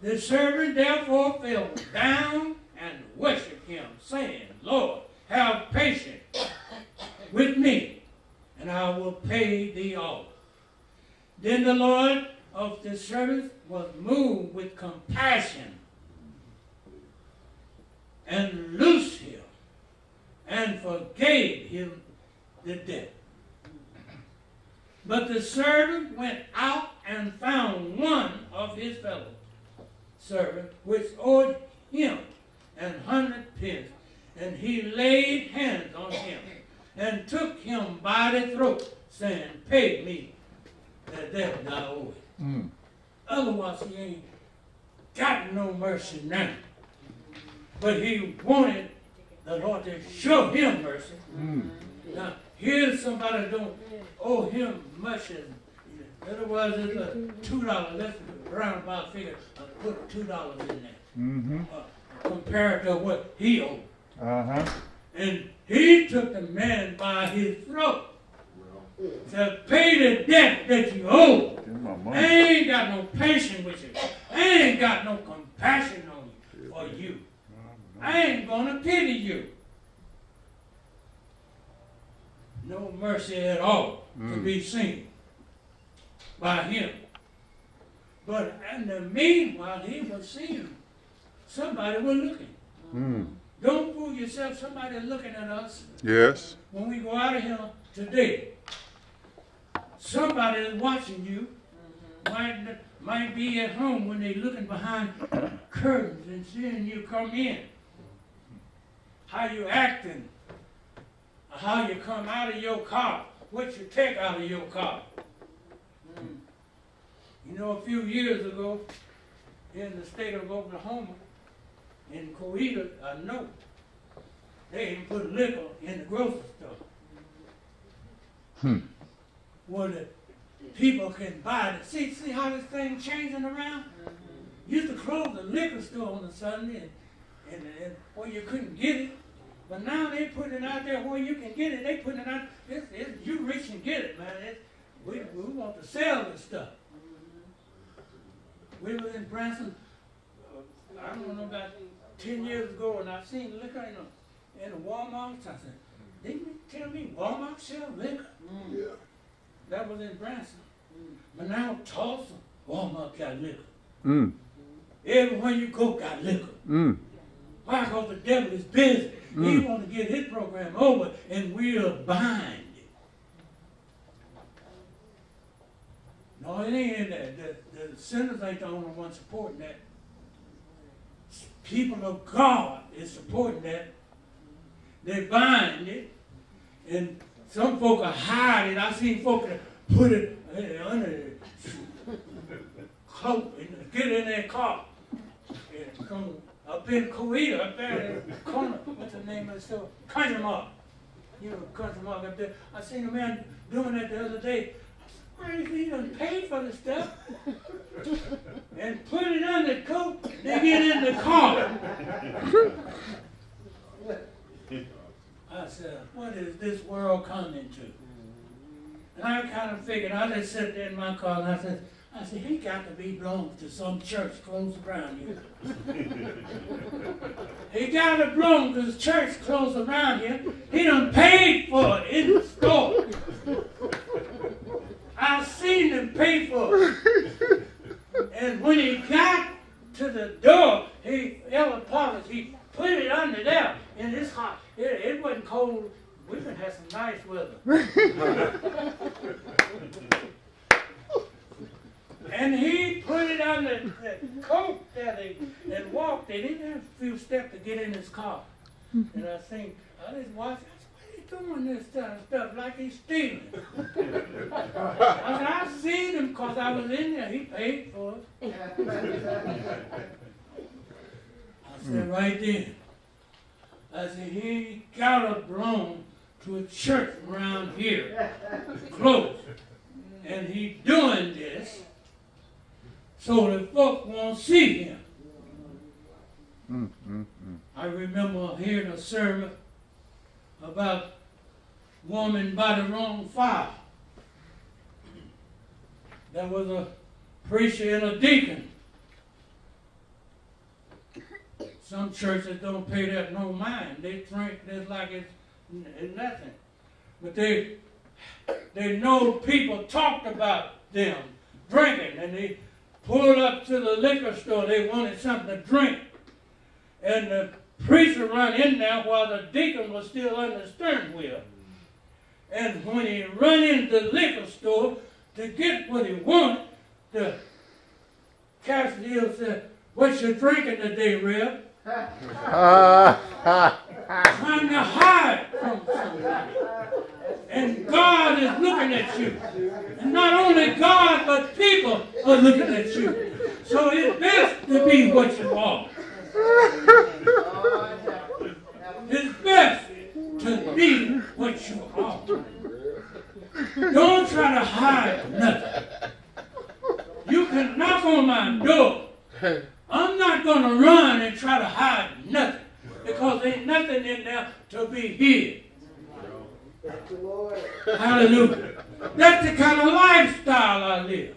The servant therefore fell down and worshipped him, saying, Lord, have patience with me, and I will pay thee all. Then the Lord of the servant was moved with compassion and loosed him and forgave him the debt. But the servant went out and found one of his fellow servants which owed him an hundred pence, and he laid hands on him and took him by the throat, saying, Pay me the debt thou owest. Mm. Otherwise, he ain't got no mercy now. But he wanted the Lord to show him mercy. Mm. Now, here's somebody don't owe him much. Otherwise, it's a two dollar. Let's roundabout figure. I put two dollars in there Mm-hmm. uh, compared to what he owed. Uh-huh. And he took the man by his throat. to pay the debt that you owe. Give I ain't got no patience with you. I ain't got no compassion on you for you. I ain't gonna pity you. No mercy at all to be seen by him. But in the meanwhile, he was seeing somebody was looking. Mm. Don't fool yourself, somebody looking at us Yes. when we go out of here today. Somebody is watching you. Might, might be at home when they're looking behind curtains and seeing you come in. How you acting. How you come out of your car. What you take out of your car. Hmm. You know, a few years ago, in the state of Oklahoma, in Coweta, I know, they even put liquor in the grocery store. Hmm. Where the people can buy it. See, see how this thing changing around? Used to close the liquor store on a Sunday and, and, and where you couldn't get it. But now they putting it out there where you can get it. They putting it out. It's, it's, you reach and get it, man. It's, we, we want to sell this stuff. We was in Branson, uh, I don't know, about ten years ago, and I seen liquor in a, in a Walmart. I said, didn't you tell me Walmart sell liquor? Yeah. That was in Branson. But now Tulsa, Walmart got liquor. Mm. Everywhere you go got liquor. Mm. Why? Because the devil is busy. He want to get his program over, and we're behind it. No, it ain't in that. The, the sinners ain't the only ones supporting that. People of God is supporting that. They buying it, and some folk are hiding. I've seen folk put it uh, under the coat and get in their car. And come up in Korea, up there in the corner, what's the name of the store? Country Mart. You know, Country Mart up there. I seen a man doing that the other day. He done paid for the stuff? and put it on the coat, they get in the car. I said, what is this world coming to? And I kind of figured, I just sat there in my car and I said, I said, he got to be belongs to some church close around here. he got to belong to the church close around here. He done paid for it in the store. I seen him pay for it. And when he got to the door, he Ella he put it under there. And it's hot. It, it wasn't cold. We been had some nice weather. and he put it on the, the coat that he and walked. They didn't have a few steps to get in his car. And I think I just watched. I said, "What he doing this kind of stuff like he's stealing?" I said, "I seen him because I was in there. He paid for it." I said, "Right then." I said, "He got a belong to a church around here, close, and he doing this." so the folk won't see him. Mm. Mm. Mm. I remember hearing a sermon about woman by the wrong fire. There was a preacher and a deacon. Some churches don't pay that no mind. They drink just like it's, nothing. But they they know people talked about them drinking and they pulled up to the liquor store. They wanted something to drink. And the preacher run in there while the deacon was still on the stern wheel. And when he run into the liquor store to get what he wanted, the cashier said, what you drinking today, Rev? Ha, Trying to hide from somebody. And God is looking at you. And not only God, but people are looking at you. So it's best to be what you are. It's best to be what you are. Don't try to hide nothing. You can knock on my door. I'm not going to run and try to hide nothing because ain't nothing in there to be hid. Hallelujah. That's the kind of lifestyle I live.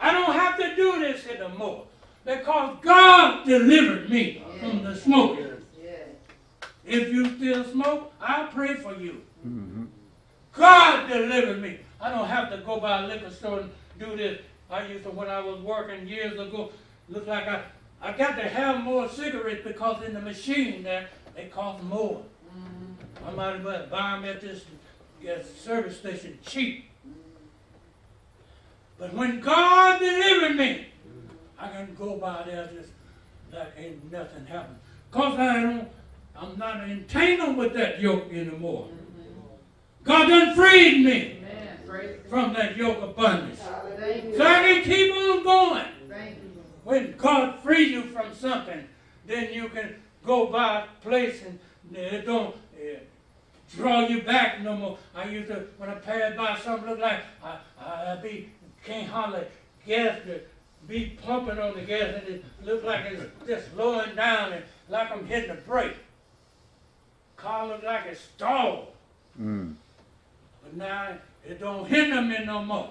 I don't have to do this anymore because God delivered me from the smoking. If you still smoke, I'll pray for you. Mhm. God delivered me. I don't have to go by a liquor store and do this. I used to, when I was working years ago, look like I, I got to have more cigarettes because in the machine there, they cost more. I might as well buy them at this at service station cheap. But when God delivered me, I can go by there just like ain't nothing happened. Cause I don't, I'm not entangled with that yoke anymore. God done freed me from that yoke of bondage. So I can keep on going. When God frees you from something, then you can go by a place and it don't uh, draw you back no more. I used to, when I passed by something look like I, I, I be, can't hardly gas to be pumping on the gas and it look like it's just slowing down and like I'm hitting a brake. Car look like it's stalled. Mm. But now it don't hinder me no more.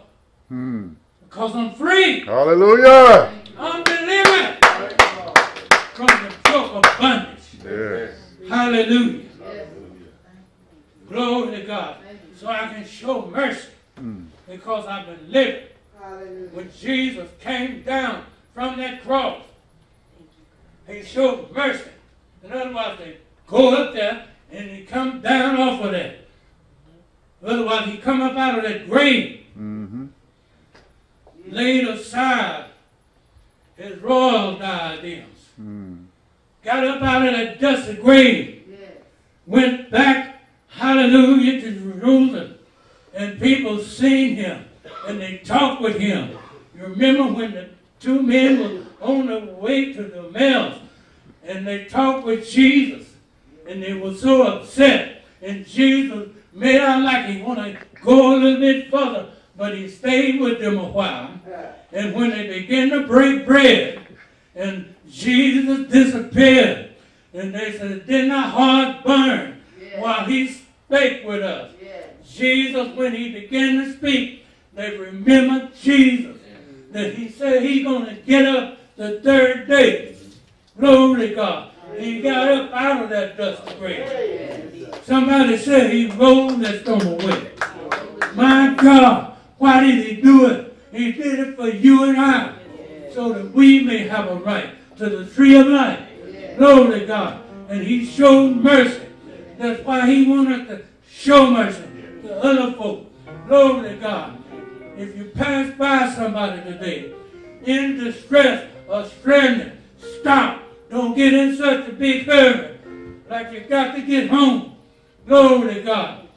Mm. Because I'm free. Hallelujah. I'm delivered from the yoke of bondage. Yes. Hallelujah. Yes. Glory to God. So I can show mercy Mm. because I've been living. Hallelujah. When Jesus came down from that cross, he showed mercy. In other words, they go up there and he come down off of that. Otherwise, he come up out of that grave, Mm-hmm. laid aside his royal diadems, Mm. got up out of that dusty grave, Yes. went back, hallelujah, to Jerusalem, and people seen him, and they talked with him. You remember when the two men were on the way to Emmaus, and they talked with Jesus, and they were so upset, and Jesus made out like he want to go a little bit further, but he stayed with them a while. And when they began to break bread, and Jesus disappeared, and they said, Didn't our heart burn Yes. while he spake with us? Yes. Jesus, when he began to speak, they remembered Jesus. That he said he gonna get up the third day. Glory to God. He got up out of that dusty grave. Somebody said he rolled that stone away. My God, why did he do it? He did it for you and I, so that we may have a right to the tree of life. Glory to God. And he showed mercy. That's why he wanted to show mercy to other folk. Glory to God. If you pass by somebody today in distress or stranded, stop. Don't get in such a big hurry like you got to get home. Glory to God.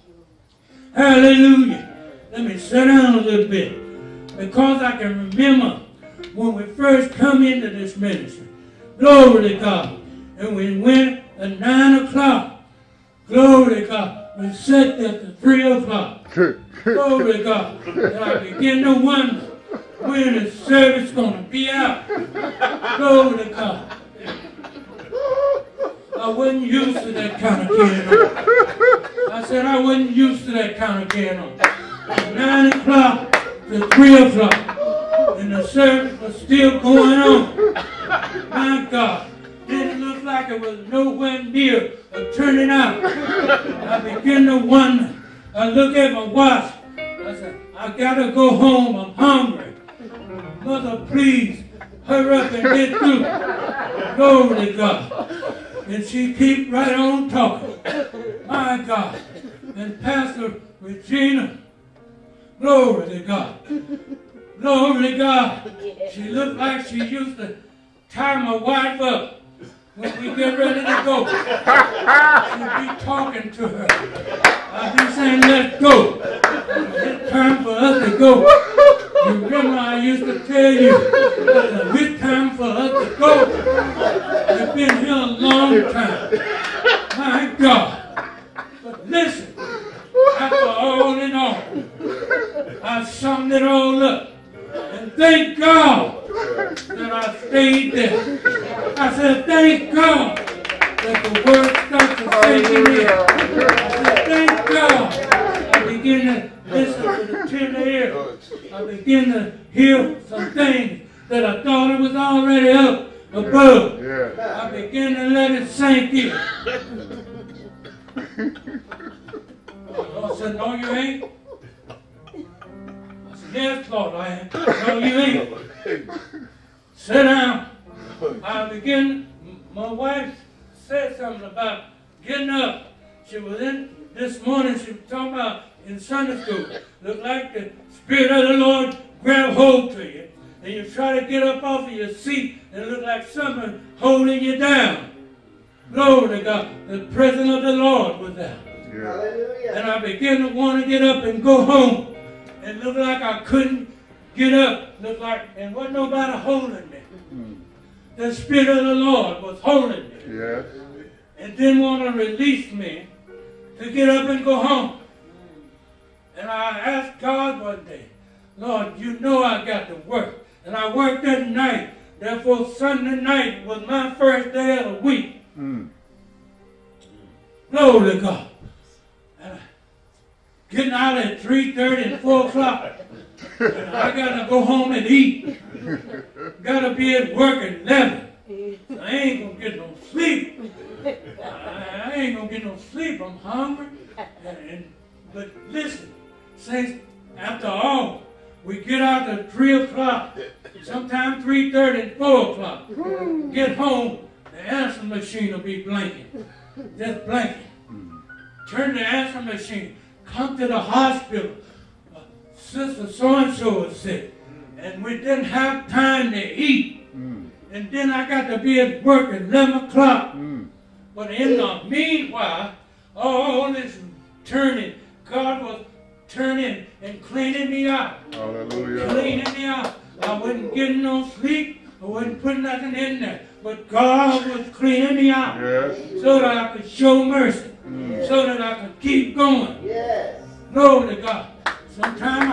Hallelujah. Let me sit down a little bit. Because I can remember when we first come into this ministry. Glory to God. And we went at 9 o'clock. Glory to God. We sat there at 3 o'clock. Glory to God. And I begin to wonder when the service going to be out. Glory to God. I wasn't used to that kind of on. I said I wasn't used to that kind of. From 9 o'clock to 3 o'clock. And the service was still going on. My God. Didn't look like it was nowhere near of turning out. I begin to wonder. I look at my watch. I said, I gotta go home. I'm hungry. Mother, please hurry up and get through. Glory to God. And she keep right on talking. My God. And Pastor Regina, glory to God. Glory to God. She looked like she used to tie my wife up when we get ready to go. She'd be talking to her. I'd be saying, let's go. It's time for us to go. You remember I used to tell you, that it's a good time for us to go. We've been here a long time.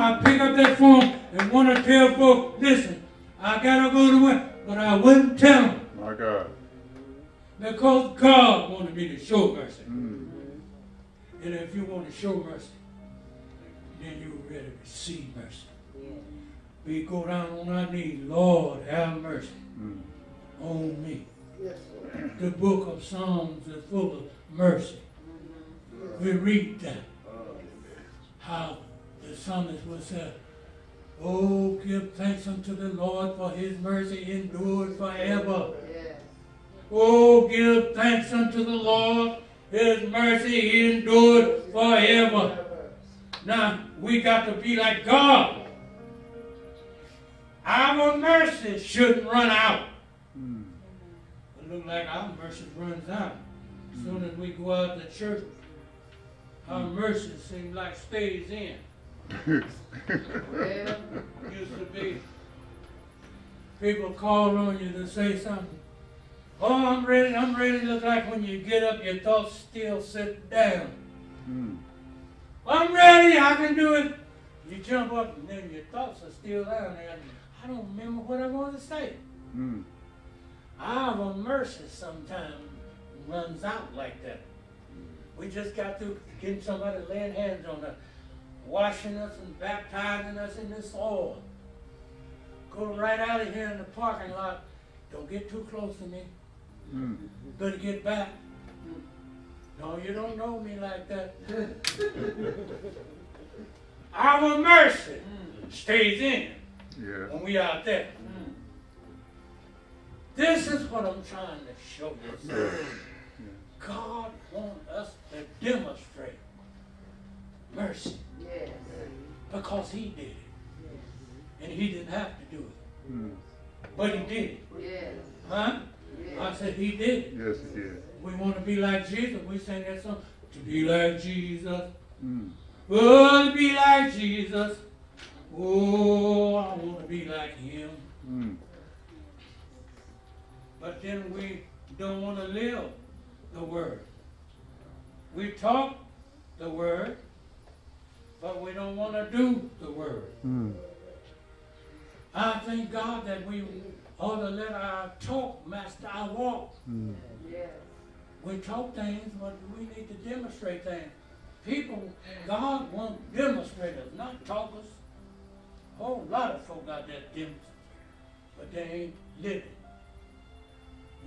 I pick up that phone and want to tell folks, listen, I got to go to work, but I wouldn't tell them My God. because God wanted me to show mercy. Mm. And if you want to show mercy, then you're ready to receive mercy. We go down on our knees, Lord, have mercy Mm. on me. Yes, The book of Psalms is full of mercy. We read that. How the psalmist was said, Oh, give thanks unto the Lord for his mercy endured forever. Yes. Oh, give thanks unto the Lord, his mercy endured forever. Now, we got to be like God. Our mercy shouldn't run out. Mm. It looks like our mercy runs out. As soon as we go out to church, our mercy seems like stays in. Well, Used to be people call on you to say something. Oh, I'm ready, I'm ready. Look like when you get up, your thoughts still sit down. Mm. I'm ready, I can do it. You jump up and then your thoughts are still down there. I don't remember what I want to say. Mm. Our mercy sometimes runs out like that. We just got through getting somebody laying hands on us, washing us and baptizing us in this oil. Go right out of here in the parking lot. Don't get too close to me. Mm. Better get back. No, you don't know me like that. Our mercy stays in Yeah. when we out there. This is what I'm trying to show you. God wants us to demonstrate mercy yes. because He did it. And He didn't have to do it. Mm. But He did it. Yes. Huh? I said He did it. Yes, he did. We want to be like Jesus. We sing that song. To be like Jesus. Mm. Oh, to be like Jesus. Oh, I want to be like Him. Mm. But then we don't want to live the word. We talk the word, but we don't want to do the word. Mm. I thank God that we ought to let our talk master our walk. Mm. Yes. We talk things, but we need to demonstrate things. People, God wants demonstrators, not talkers. A whole lot of folk out there demonstrate, but they ain't living.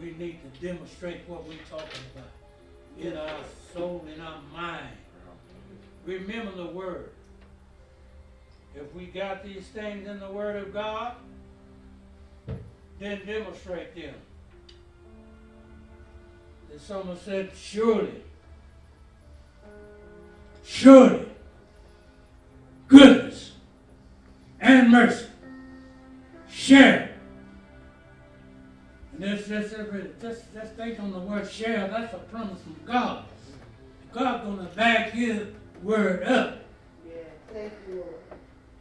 We need to demonstrate what we're talking about in our soul, in our mind. Remember the word. If we got these things in the word of God, then demonstrate them. And someone said, surely, surely, goodness and mercy share. And this, this, this, this based on the word share, that's a promise from God. God's gonna back his word up. Yeah, thank you, Lord.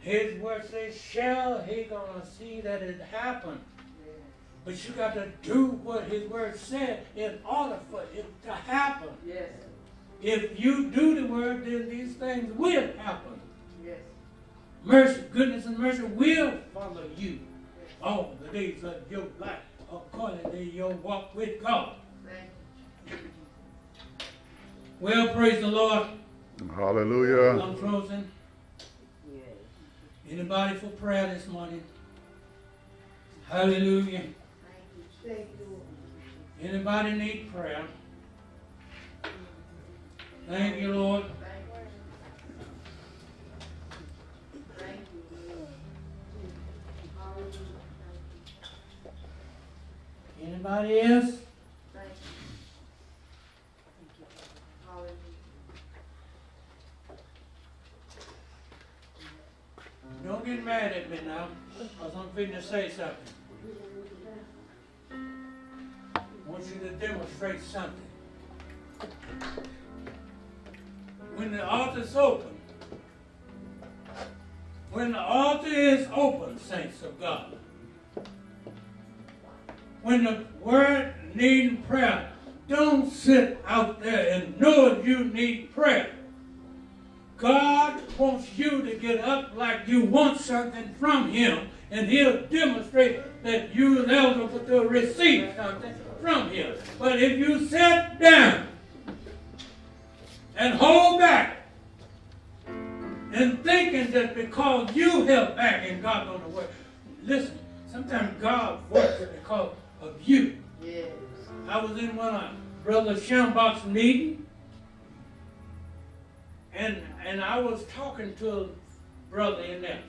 His word says shall, he gonna see that it happen. Yeah. But you got to do what his word said in order for it to happen. Yes, If you do the word, then these things will happen. yes, Mercy, goodness, and mercy will follow you all the days of your life, according to your walk with God. thank you. Well, praise the Lord. Hallelujah. I'm closing. Anybody for prayer this morning? Hallelujah. Thank you, Lord. Anybody need prayer? Thank you, Lord. Thank you. Lord. Anybody else? Thank you. Hallelujah. Don't get mad at me now, because I'm to say something. I want you to demonstrate something. When the altar's open, when the altar is open, saints of God, when the word needing prayer, don't sit out there and know you need prayer. God wants you to get up like you want something from Him, and He'll demonstrate that you're eligible to receive something from Him. But if you sit down and hold back, and thinking that because you held back and God going to work, listen. Sometimes God works because of you. Yes. I was in one of Brother Schambach's meeting, and and I was talking to a brother in there,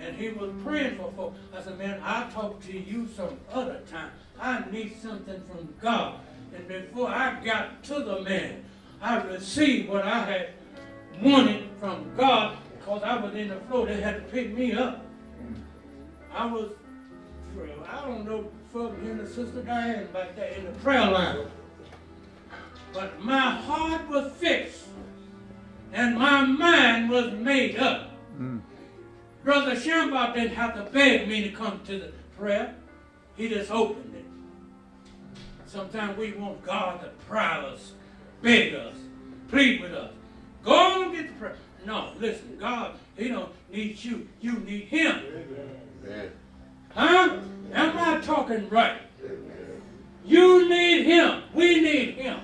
and he was praying for folks. I said, man, I'll talk to you some other time. I need something from God. And before I got to the man, I received what I had wanted from God because I was in the floor. They had to pick me up. I was, I don't know, from the Sister Diane back there in the prayer line. But my heart was fixed and my mind was made up. Mm. Brother Schambach didn't have to beg me to come to the prayer. He just opened it. Sometimes we want God to pry us, beg us, plead with us. Go on and get the prayer. No, listen, God, He don't need you. You need Him. Huh? Am I talking right? You need Him. We need Him.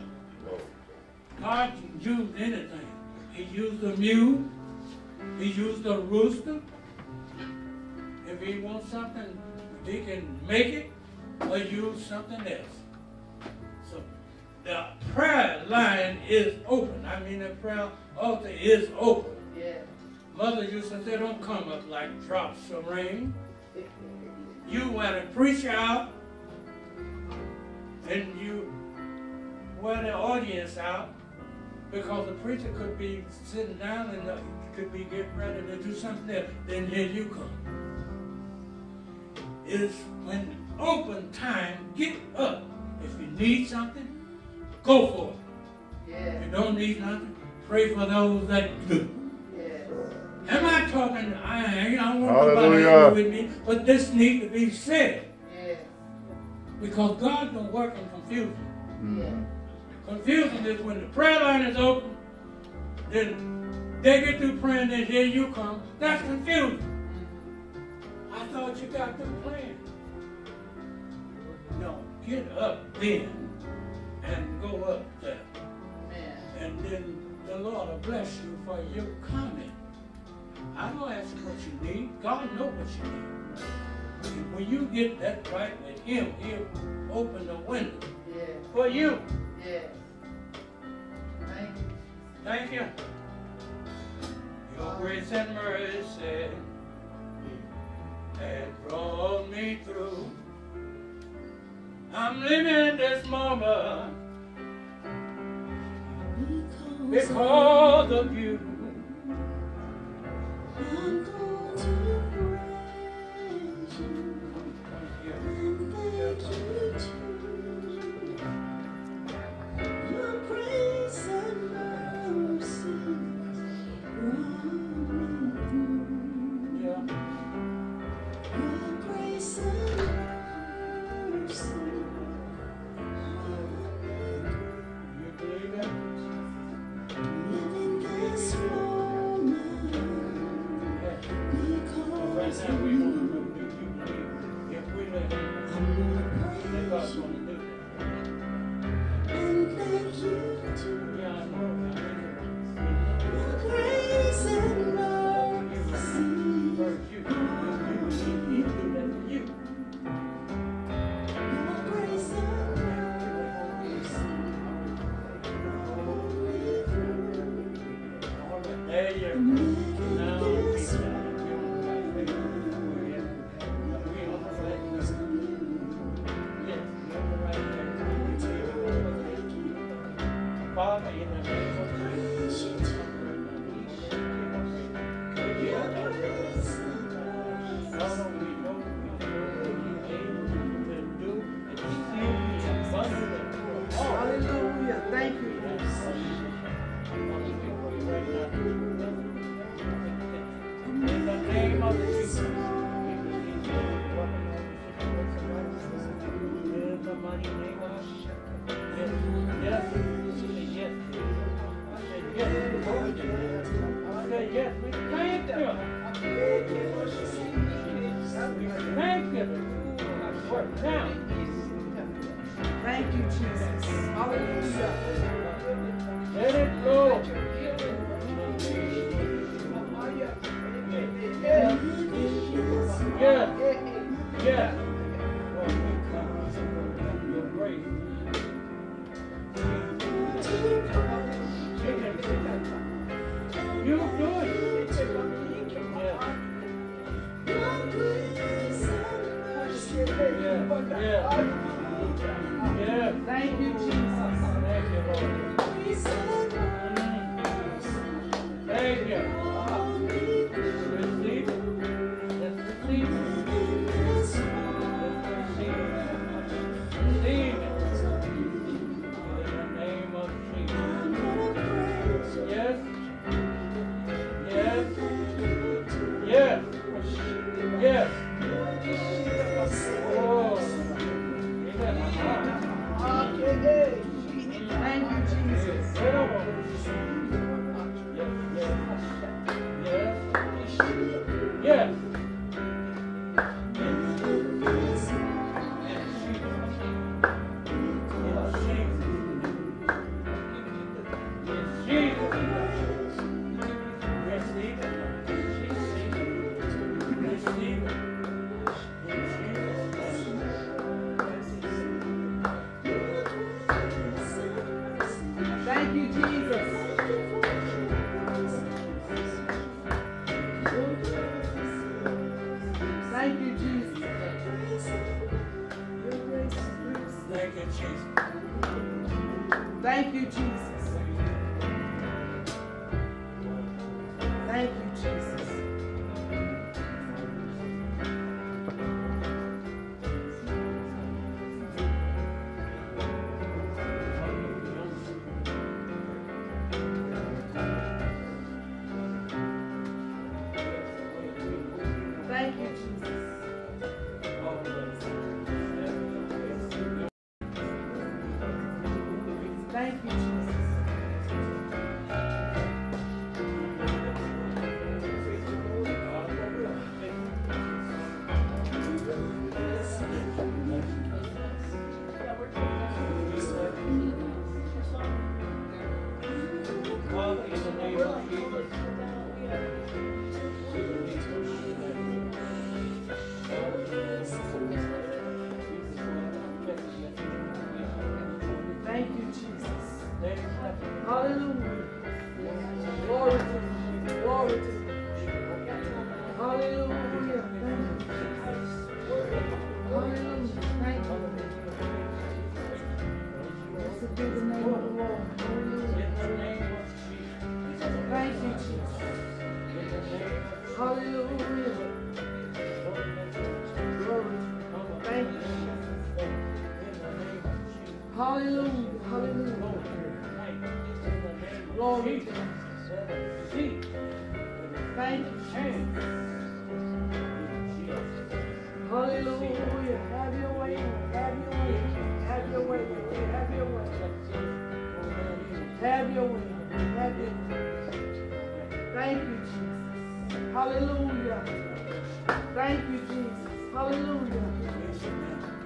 God can use anything. He used the mule. He used the rooster. If he wants something, he can make it or use something else. So the prayer line is open. I mean, the prayer altar is open. Yeah. Mother used to say, don't come up like drops of rain. You wear the preacher out and you wear the audience out because the preacher could be sitting down and uh, could be getting ready to do something else. Then here you come. It's when open time, get up. If you need something, go for it. Yeah. If you don't need nothing, pray for those that do. Yes. Am I talking? I ain't. I don't want nobody Hallelujah. angry with me, but this needs to be said Yes. because God don't work in confusion. Yes. Confusion is when the prayer line is open, then they get through praying, then here you come. That's confusion. I thought you got through praying. No, get up then and go up there. Amen. And then the Lord will bless you for your coming. I don't ask what you need. God knows what you need. And when you get that right with Him, He'll open the window Yes. for you. Yes. Thank you. Your grace and mercy and brought me through. I'm living this moment because of you. Thank you. Hallelujah. Have your way. Have your way. Have your way. Have your way. Have your way. Have your way. Thank you, Jesus. Hallelujah. Thank you, Jesus. Hallelujah.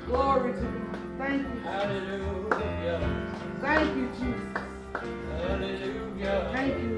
Glory to God. Thank you. Hallelujah. Thank you, Jesus. Hallelujah. Thank you,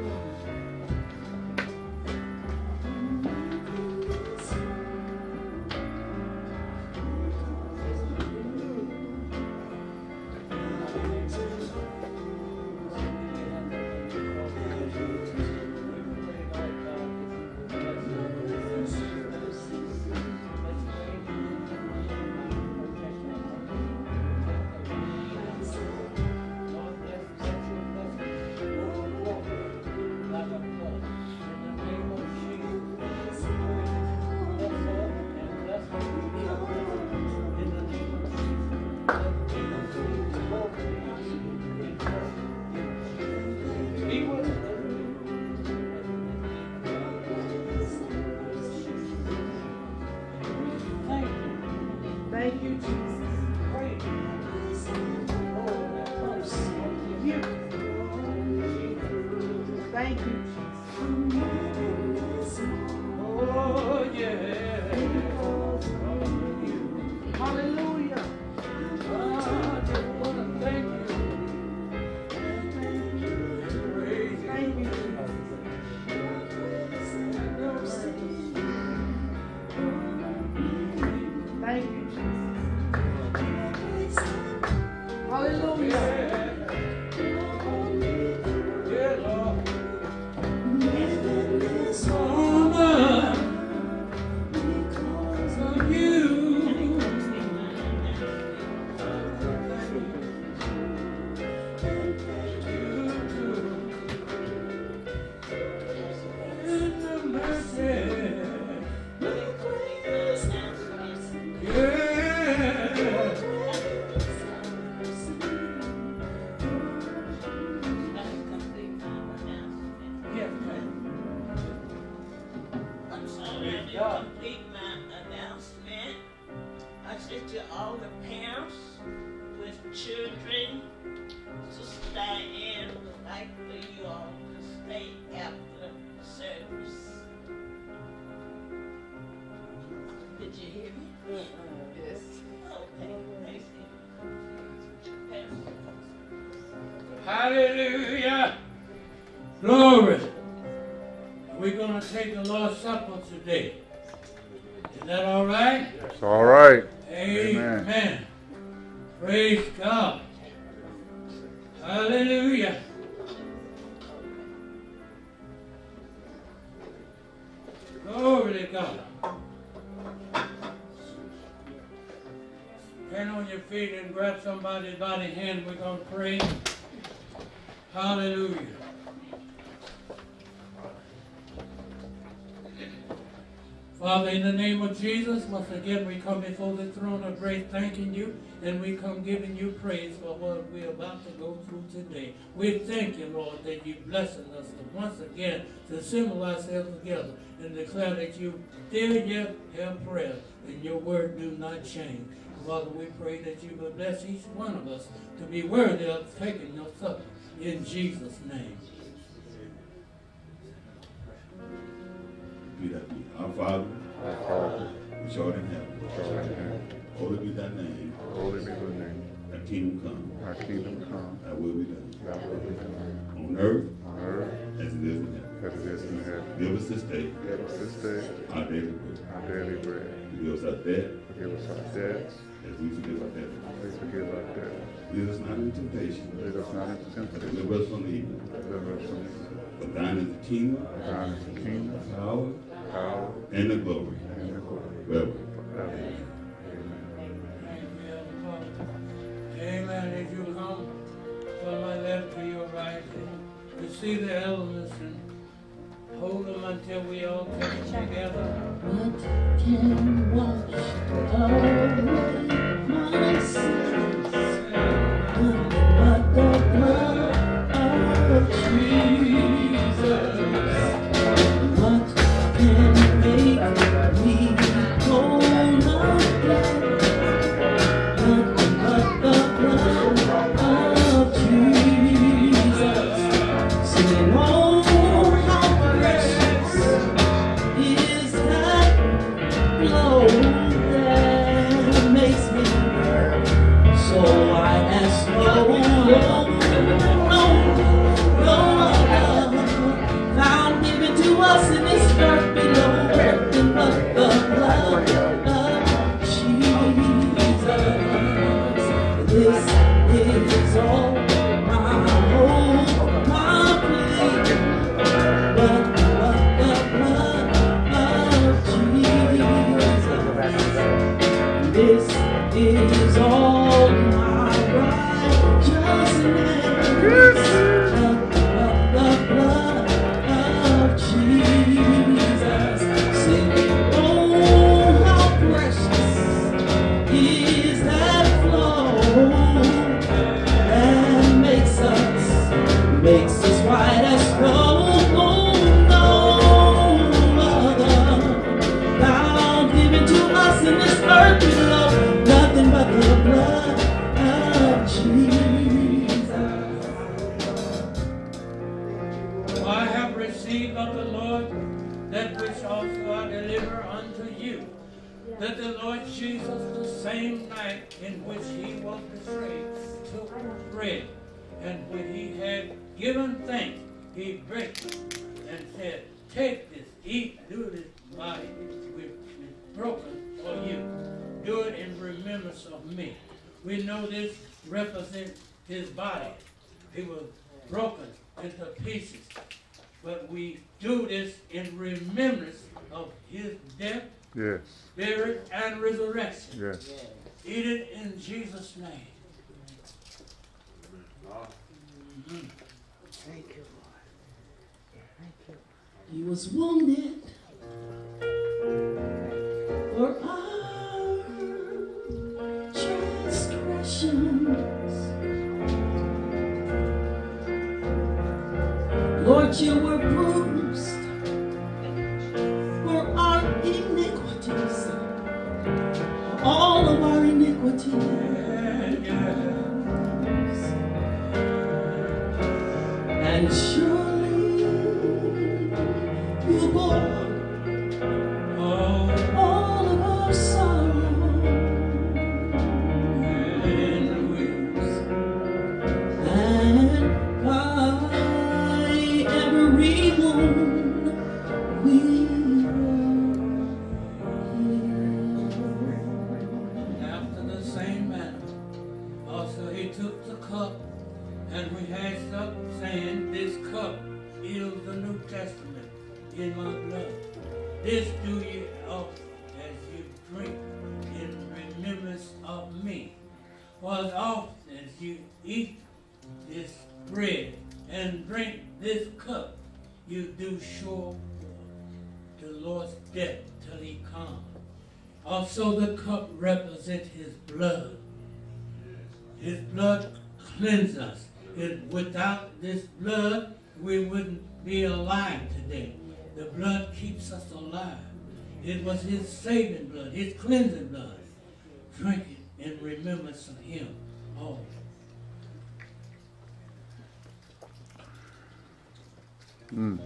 Hallelujah. Glory. We're going to take the Lord's Supper today. Is that all right? It's all right. Amen. Amen. Praise God. Hallelujah. Glory to God. Turn on your feet and grab somebody by the hand. We're going to pray. Hallelujah. Father, in the name of Jesus, once again we come before the throne of grace thanking you, and we come giving you praise for what we're about to go through today. We thank you, Lord, that you blessing us to once again to assemble ourselves together and declare that you still yet have prayer and your word do not change. Father, we pray that you will bless each one of us to be worthy of taking your supper in Jesus' name. Repeat after me. Our Father, Our Father, which art in heaven, which art in heaven, hallowed be thy name. holy be thy name. Thy kingdom come. Thy kingdom come. Thy will be done. Thy will be done On earth on earth as it is in heaven. as it is in heaven. Give us this day Give us this day our daily bread. our daily bread. Forgive us our debt Forgive us our debts. as we forgive our debtors. Please forgive our debts. Lead us not into temptation. Lead us not into temptation. Deliver us from evil. Deliver us from evil. For thine is the kingdom. For thine is the kingdom. Power. Power. And the glory. And the glory. Forever. Forever. Amen. Amen. If you come from my left to your right, you see the elements and hold them until we all come together. What can wash away my sin? Amen. come. Also, the cup represents his blood. His blood cleanses us. And without this blood, we wouldn't be alive today. The blood keeps us alive. It was his saving blood, his cleansing blood. Drink it in remembrance of him always. Mm.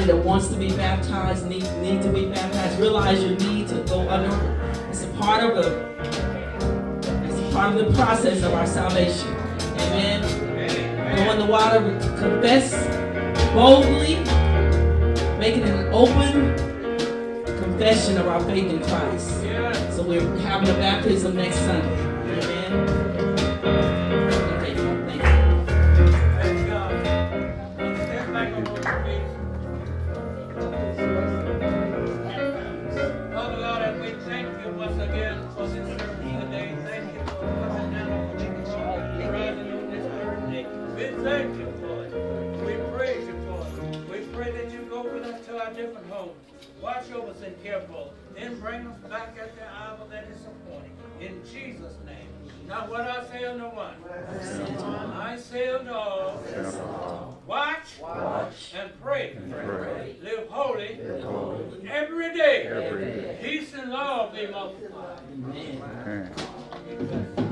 Anybody that wants to be baptized, need, need to be baptized, realize your need to go under. It's a part of the it's a part of the process of our salvation. Amen. Go in the water, confess boldly, making an open confession of our faith in Christ. So we're having a baptism next Sunday. Watch over us and care for us. Then bring us back at the hour that is appointed. In Jesus' name. Not what I say unto one. I say unto all. Watch, Watch and pray. Pray. Live holy Holy. every day. Every day. Peace and love be multiplied. Amen. Amen.